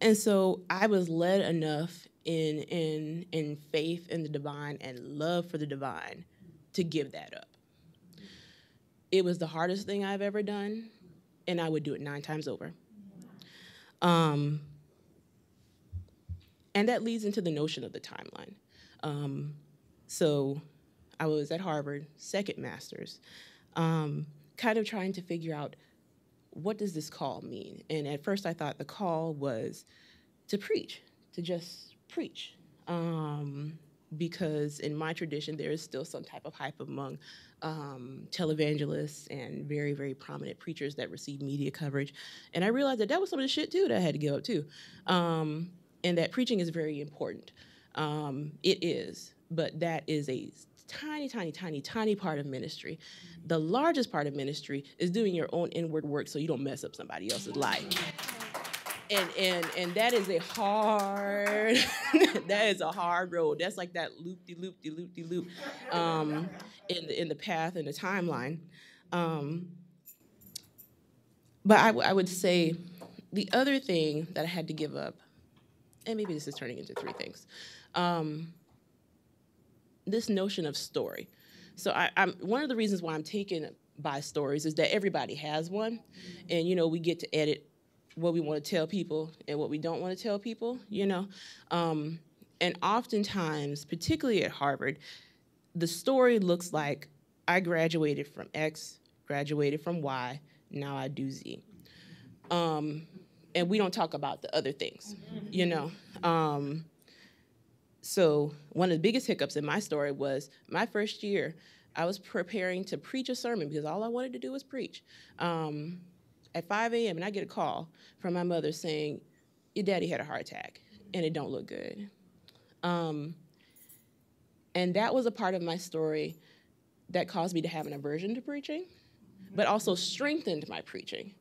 and so I was led enough in, in, in faith in the divine and love for the divine to give that up. it was the hardest thing I've ever done, and I would do it nine times over. Um, and that leads into the notion of the timeline. Um, so I was at Harvard, second master's, um, kind of trying to figure out what does this call mean? And at first I thought the call was to preach, to just preach. Um, because in my tradition, there is still some type of hype among um, televangelists and very, very prominent preachers that receive media coverage. And I realized that that was some of the shit too that I had to give up too. Um, and that preaching is very important. Um, it is, but that is a tiny, tiny, tiny, tiny part of ministry. The largest part of ministry is doing your own inward work so you don't mess up somebody else's life and and and that is a hard that is a hard road that's like that loop de loop de loop de loop um, in the in the path and the timeline um, but I would say the other thing that i had to give up and maybe this is turning into three things um, this notion of story so I, i'm one of the reasons why i'm taken by stories is that everybody has one and you know we get to edit what we want to tell people and what we don't want to tell people, you know? Um, and oftentimes, particularly at Harvard, the story looks like I graduated from X, graduated from Y, now I do Z. Um, and we don't talk about the other things, you know? Um, so, one of the biggest hiccups in my story was my first year, I was preparing to preach a sermon because all I wanted to do was preach. Um, at 5 a.m. and I get a call from my mother saying, Your daddy had a heart attack and it don't look good. Um, and that was a part of my story that caused me to have an aversion to preaching, but also strengthened my preaching.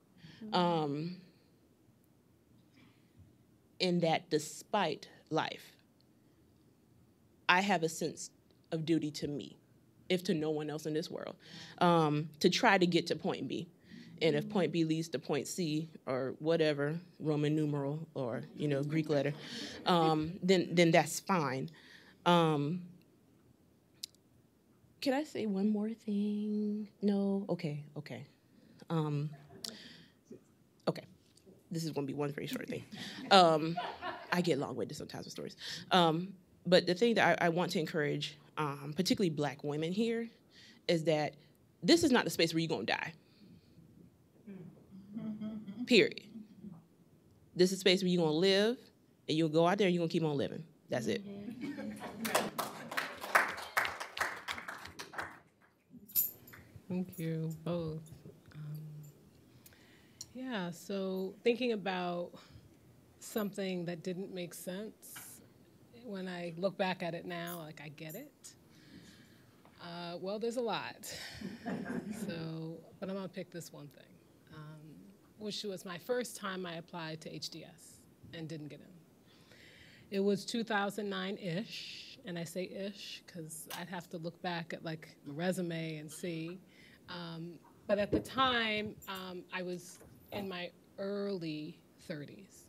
Um, in that, despite life, I have a sense of duty to me, if to no one else in this world, um, to try to get to point B. And if point B leads to point C or whatever, Roman numeral or you know Greek letter, um, then then that's fine. Um, can I say one more thing? No. Okay. Okay. Um. This is going to be one very short thing. Um, I get long-winded sometimes with stories. Um, but the thing that I, I want to encourage, um, particularly Black women here, is that this is not the space where you're going to die. Period. This is a space where you're gonna live and you'll go out there and you're gonna keep on living. That's it. Thank you both. Yeah, so thinking about something that didn't make sense, when I look back at it now, like I get it. Uh, well, there's a lot. so, but I'm gonna pick this one thing, um, which was my first time I applied to HDS and didn't get in. It was 2009-ish, and I say ish because I'd have to look back at like my resume and see. Um, but at the time, um, I was in my early 30s,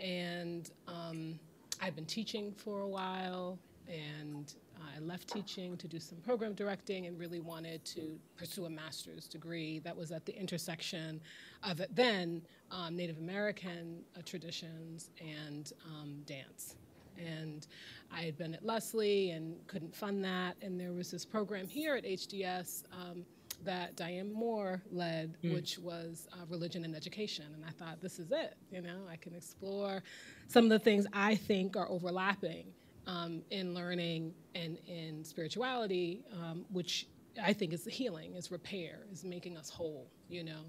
and um, I'd been teaching for a while, and I left teaching to do some program directing and really wanted to pursue a master's degree that was at the intersection of it then um, Native American uh, traditions and um, dance. And I had been at Lesley and couldn't fund that. And there was this program here at HDS um, that Diane Moore led, which was uh, religion and education. And I thought, this is it. You know, I can explore some of the things I think are overlapping um, in learning and in spirituality, um, which I think is healing, is repair, is making us whole. You know,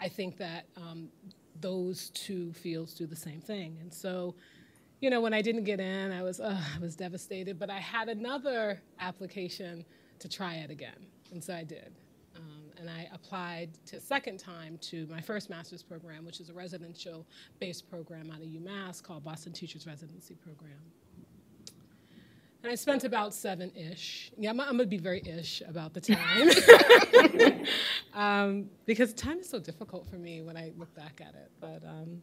I think that um, those two fields do the same thing, and so. You know, when I didn't get in, I was uh, I was devastated. But I had another application to try it again, and so I did. And I applied to second time to my first master's program, which is a residential-based program out of UMass called Boston Teachers Residency Program. And I spent about seven ish. Yeah, I'm, I'm gonna be very ish about the time. um, because time is so difficult for me when I look back at it. But, um,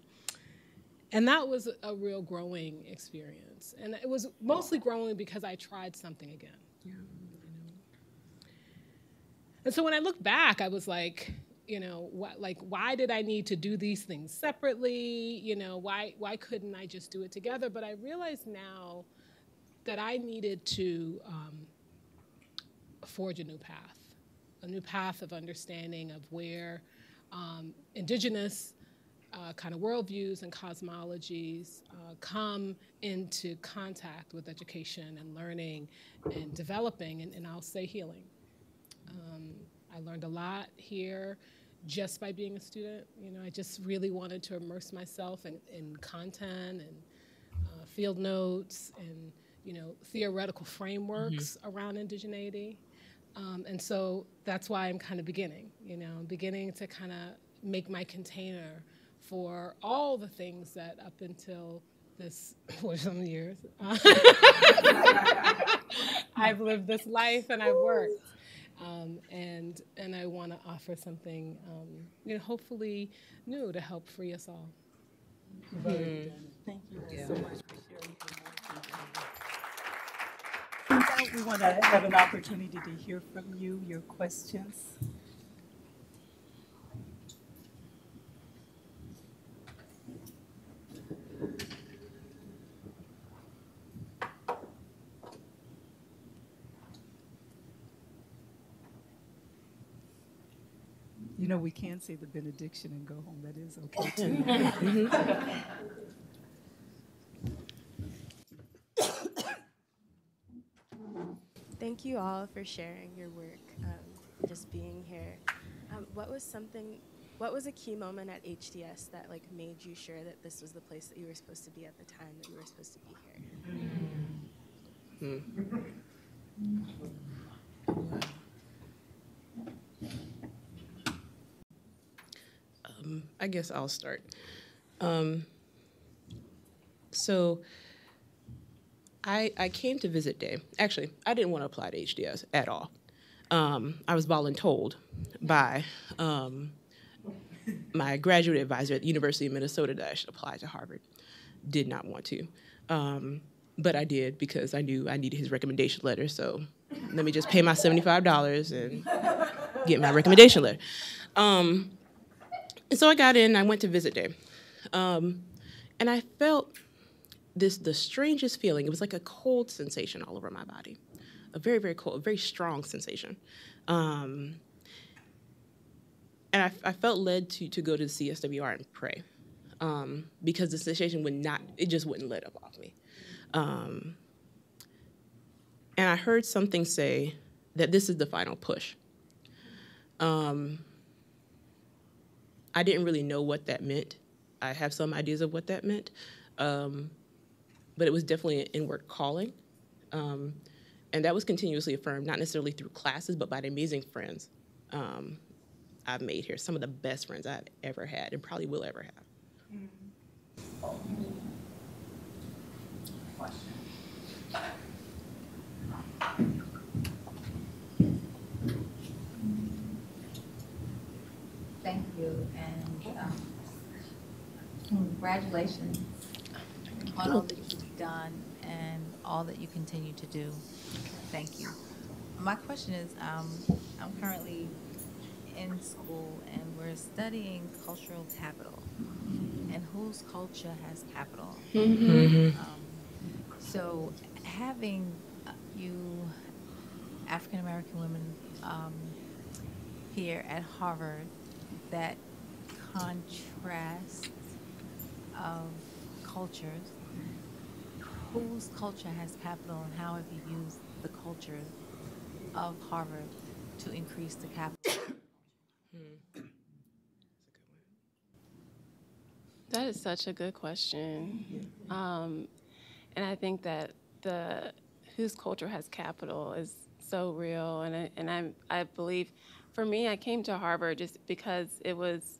and that was a real growing experience. And it was mostly growing because I tried something again. Know? And so when I look back, I was like, you know, what, like why did I need to do these things separately? You know, why why couldn't I just do it together? But I realize now that I needed to um, forge a new path, a new path of understanding of where um, indigenous uh, kind of worldviews and cosmologies uh, come into contact with education and learning and developing, and, and I'll say healing. Um, I learned a lot here just by being a student. You know, I just really wanted to immerse myself in, in content and uh, field notes and, you know, theoretical frameworks mm-hmm. around indigeneity. Um, and so that's why I'm kind of beginning, you know, beginning to kind of make my container for all the things that up until this for some years I've lived this life and I've worked. Um, and and I want to offer something, um, you know, hopefully new to help free us all. Mm. Thank you yeah. so much for sharing. We want to have an opportunity to hear from you, your questions. We can say the benediction and go home. That is okay too. Thank you all for sharing your work, um, just being here. Um, what was something, what was a key moment at HDS that like made you sure that this was the place that you were supposed to be at the time that you were supposed to be here? Hmm. Um, I guess I'll start. Um, so I, I came to visit day. Actually, I didn't want to apply to HDS at all. Um, I was voluntold by um, my graduate advisor at the University of Minnesota that I should apply to Harvard. Did not want to. Um, but I did because I knew I needed his recommendation letter. So let me just pay my $75 and get my recommendation letter. Um, and so I got in, I went to visit day. Um, and I felt this the strangest feeling. It was like a cold sensation all over my body. A very, very cold, very strong sensation. Um, and I, I, felt led to, to go to the CSWR and pray um, because the sensation would not, it just wouldn't let up off me. Um, and I heard something say that this is the final push. Um, I didn't really know what that meant. I have some ideas of what that meant, um, but it was definitely an inward calling. Um, and that was continuously affirmed, not necessarily through classes, but by the amazing friends um, I've made here. Some of the best friends I've ever had and probably will ever have. Mm-hmm. congratulations on all that you've done and all that you continue to do. Thank you. My question is, um, I'm currently in school and we're studying cultural capital and whose culture has capital. Mm-hmm. Um, so having uh, you African American women um, here at Harvard that contrast of cultures, whose culture has capital and how have you used the culture of Harvard to increase the capital? That is such a good question. Um, and I think that the whose culture has capital is so real. And I, and I, I believe, for me, I came to Harvard just because it was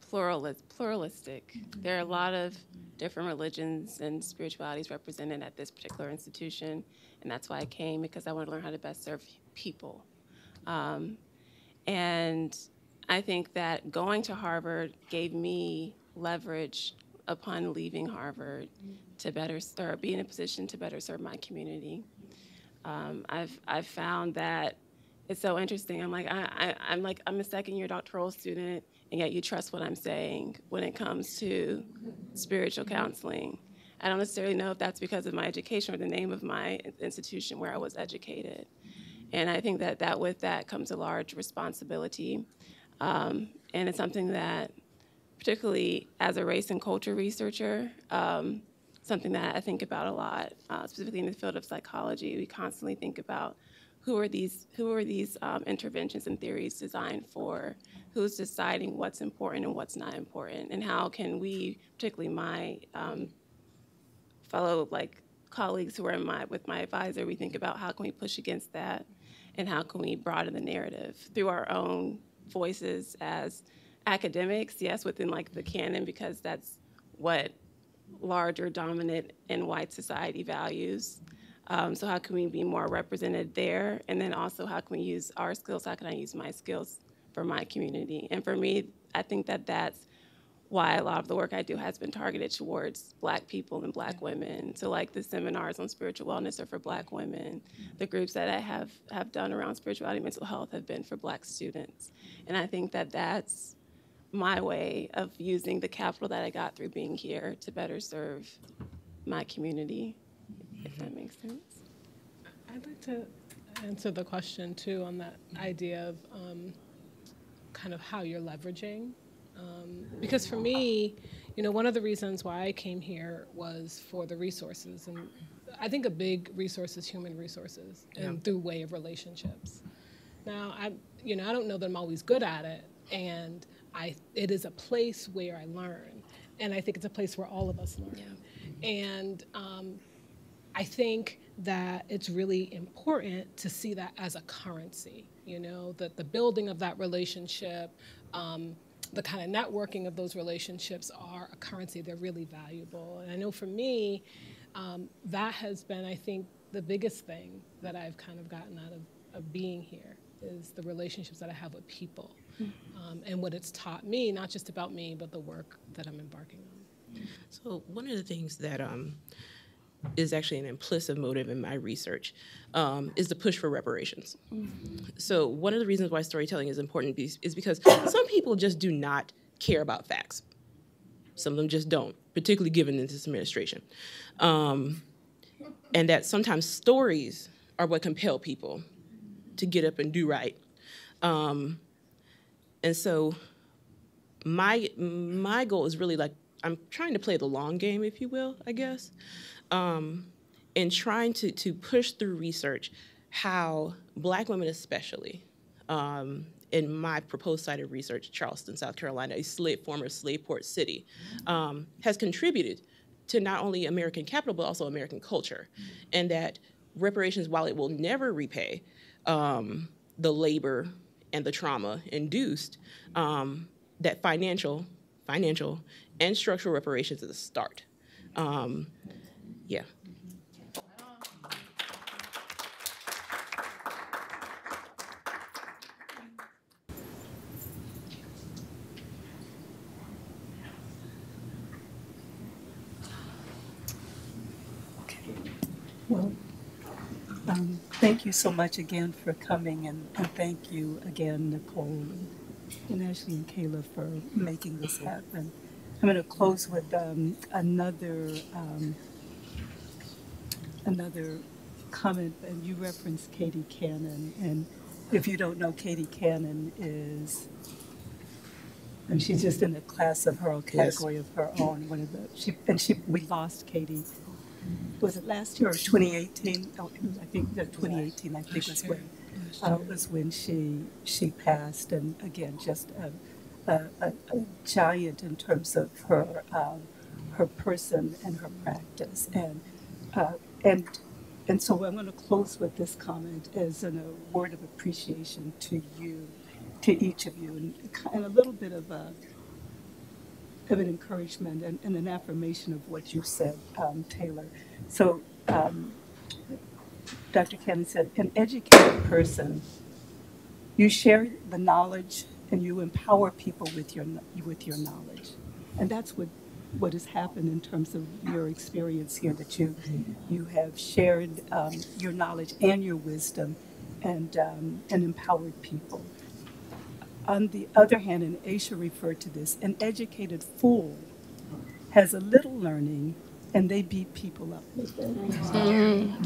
pluralist, pluralistic. There are a lot of different religions and spiritualities represented at this particular institution, and that's why I came because I want to learn how to best serve people. Um, and I think that going to Harvard gave me leverage upon leaving Harvard to better serve, be in a position to better serve my community. Um, I've I've found that it's so interesting. I'm like I, I I'm like I'm a second year doctoral student, and yet you trust what I'm saying when it comes to spiritual counseling. I don't necessarily know if that's because of my education or the name of my institution where I was educated. And I think that, that with that comes a large responsibility. Um, and it's something that, particularly as a race and culture researcher, um, something that I think about a lot, uh, specifically in the field of psychology. We constantly think about who are these who are these um, interventions and theories designed for? Who's deciding what's important and what's not important, and how can we, particularly my um, fellow like colleagues who are in my with my advisor, we think about how can we push against that, and how can we broaden the narrative through our own voices as academics, yes, within like the canon because that's what larger, dominant, and white society values. Um, so how can we be more represented there? And then also how can we use our skills? How can I use my skills for my community? And for me, I think that that's why a lot of the work I do has been targeted towards Black people and Black women. So like the seminars on spiritual wellness are for Black women. The groups that I have have done around spirituality and mental health have been for Black students. And I think that that's my way of using the capital that I got through being here to better serve my community, if that makes sense. I'd like to answer the question too on that idea of um, kind of how you're leveraging. Um, because for me, you know, one of the reasons why I came here was for the resources, and I think a big resource is human resources, and yeah. through way of relationships. Now, I, you know, I don't know that I'm always good at it, and I, it is a place where I learn, and I think it's a place where all of us learn. Yeah. And um, I think that it's really important to see that as a currency. You know, that the building of that relationship, um, the kind of networking of those relationships are a currency. They're really valuable. And I know for me, um, that has been, I think, the biggest thing that I've kind of gotten out of, of being here is the relationships that I have with people um, and what it's taught me, not just about me, but the work that I'm embarking on. So, one of the things that um, is actually an implicit motive in my research um, is the push for reparations. Mm-hmm. So, one of the reasons why storytelling is important is because some people just do not care about facts. Some of them just don't, particularly given in this administration. Um, and that sometimes stories are what compel people to get up and do right. Um, and so my my goal is really like I'm trying to play the long game, if you will, I guess, um, and trying to to push through research how Black women, especially, um, in my proposed site of research, Charleston, South Carolina, a slave, former slave port city, um, has contributed to not only American capital but also American culture, and that reparations, while it will never repay um, the labor and the trauma induced, um, that financial, financial and structural reparations is a start. Um, yeah. Thank you so much again for coming, and, and thank you again, Nicole, and, and Ashley and Kayla for making this happen. I'm going to close with um, another um, another comment, and you referenced Katie Cannon, and if you don't know, Katie Cannon is, and she's just in a class of her own category yes. of her own. One of the she and she we lost Katie was it last year or 2018? Oh, I think the 2018. I think was when uh, was when she she passed, and again, just a, a, a, a giant in terms of her um, her person and her practice, and uh, and and so I'm going to close with this comment as an, a word of appreciation to you, to each of you, and, and a little bit of a of an encouragement and, and an affirmation of what you said, um, Taylor. So, um, Dr. Cannon said, an educated person, you share the knowledge and you empower people with your with your knowledge, and that's what what has happened in terms of your experience here, that you, you have shared um, your knowledge and your wisdom and, um, and empowered people. On the other hand, and Aisha referred to this, an educated fool has a little learning and they beat people up.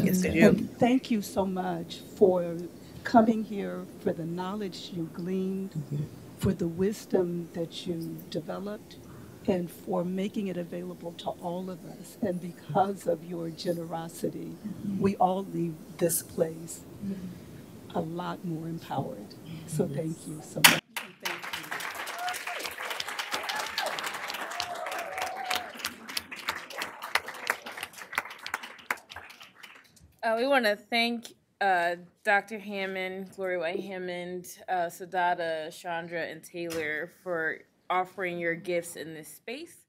Yes, they And thank you so much for coming here, for the knowledge you gleaned, for the wisdom that you developed, and for making it available to all of us. And because of your generosity, we all leave this place a lot more empowered. So thank you so much. Uh, we want to thank uh, Dr. Hammond, Gloria White Hammond, uh, Sadada, Chandra, and Taylor for offering your gifts in this space.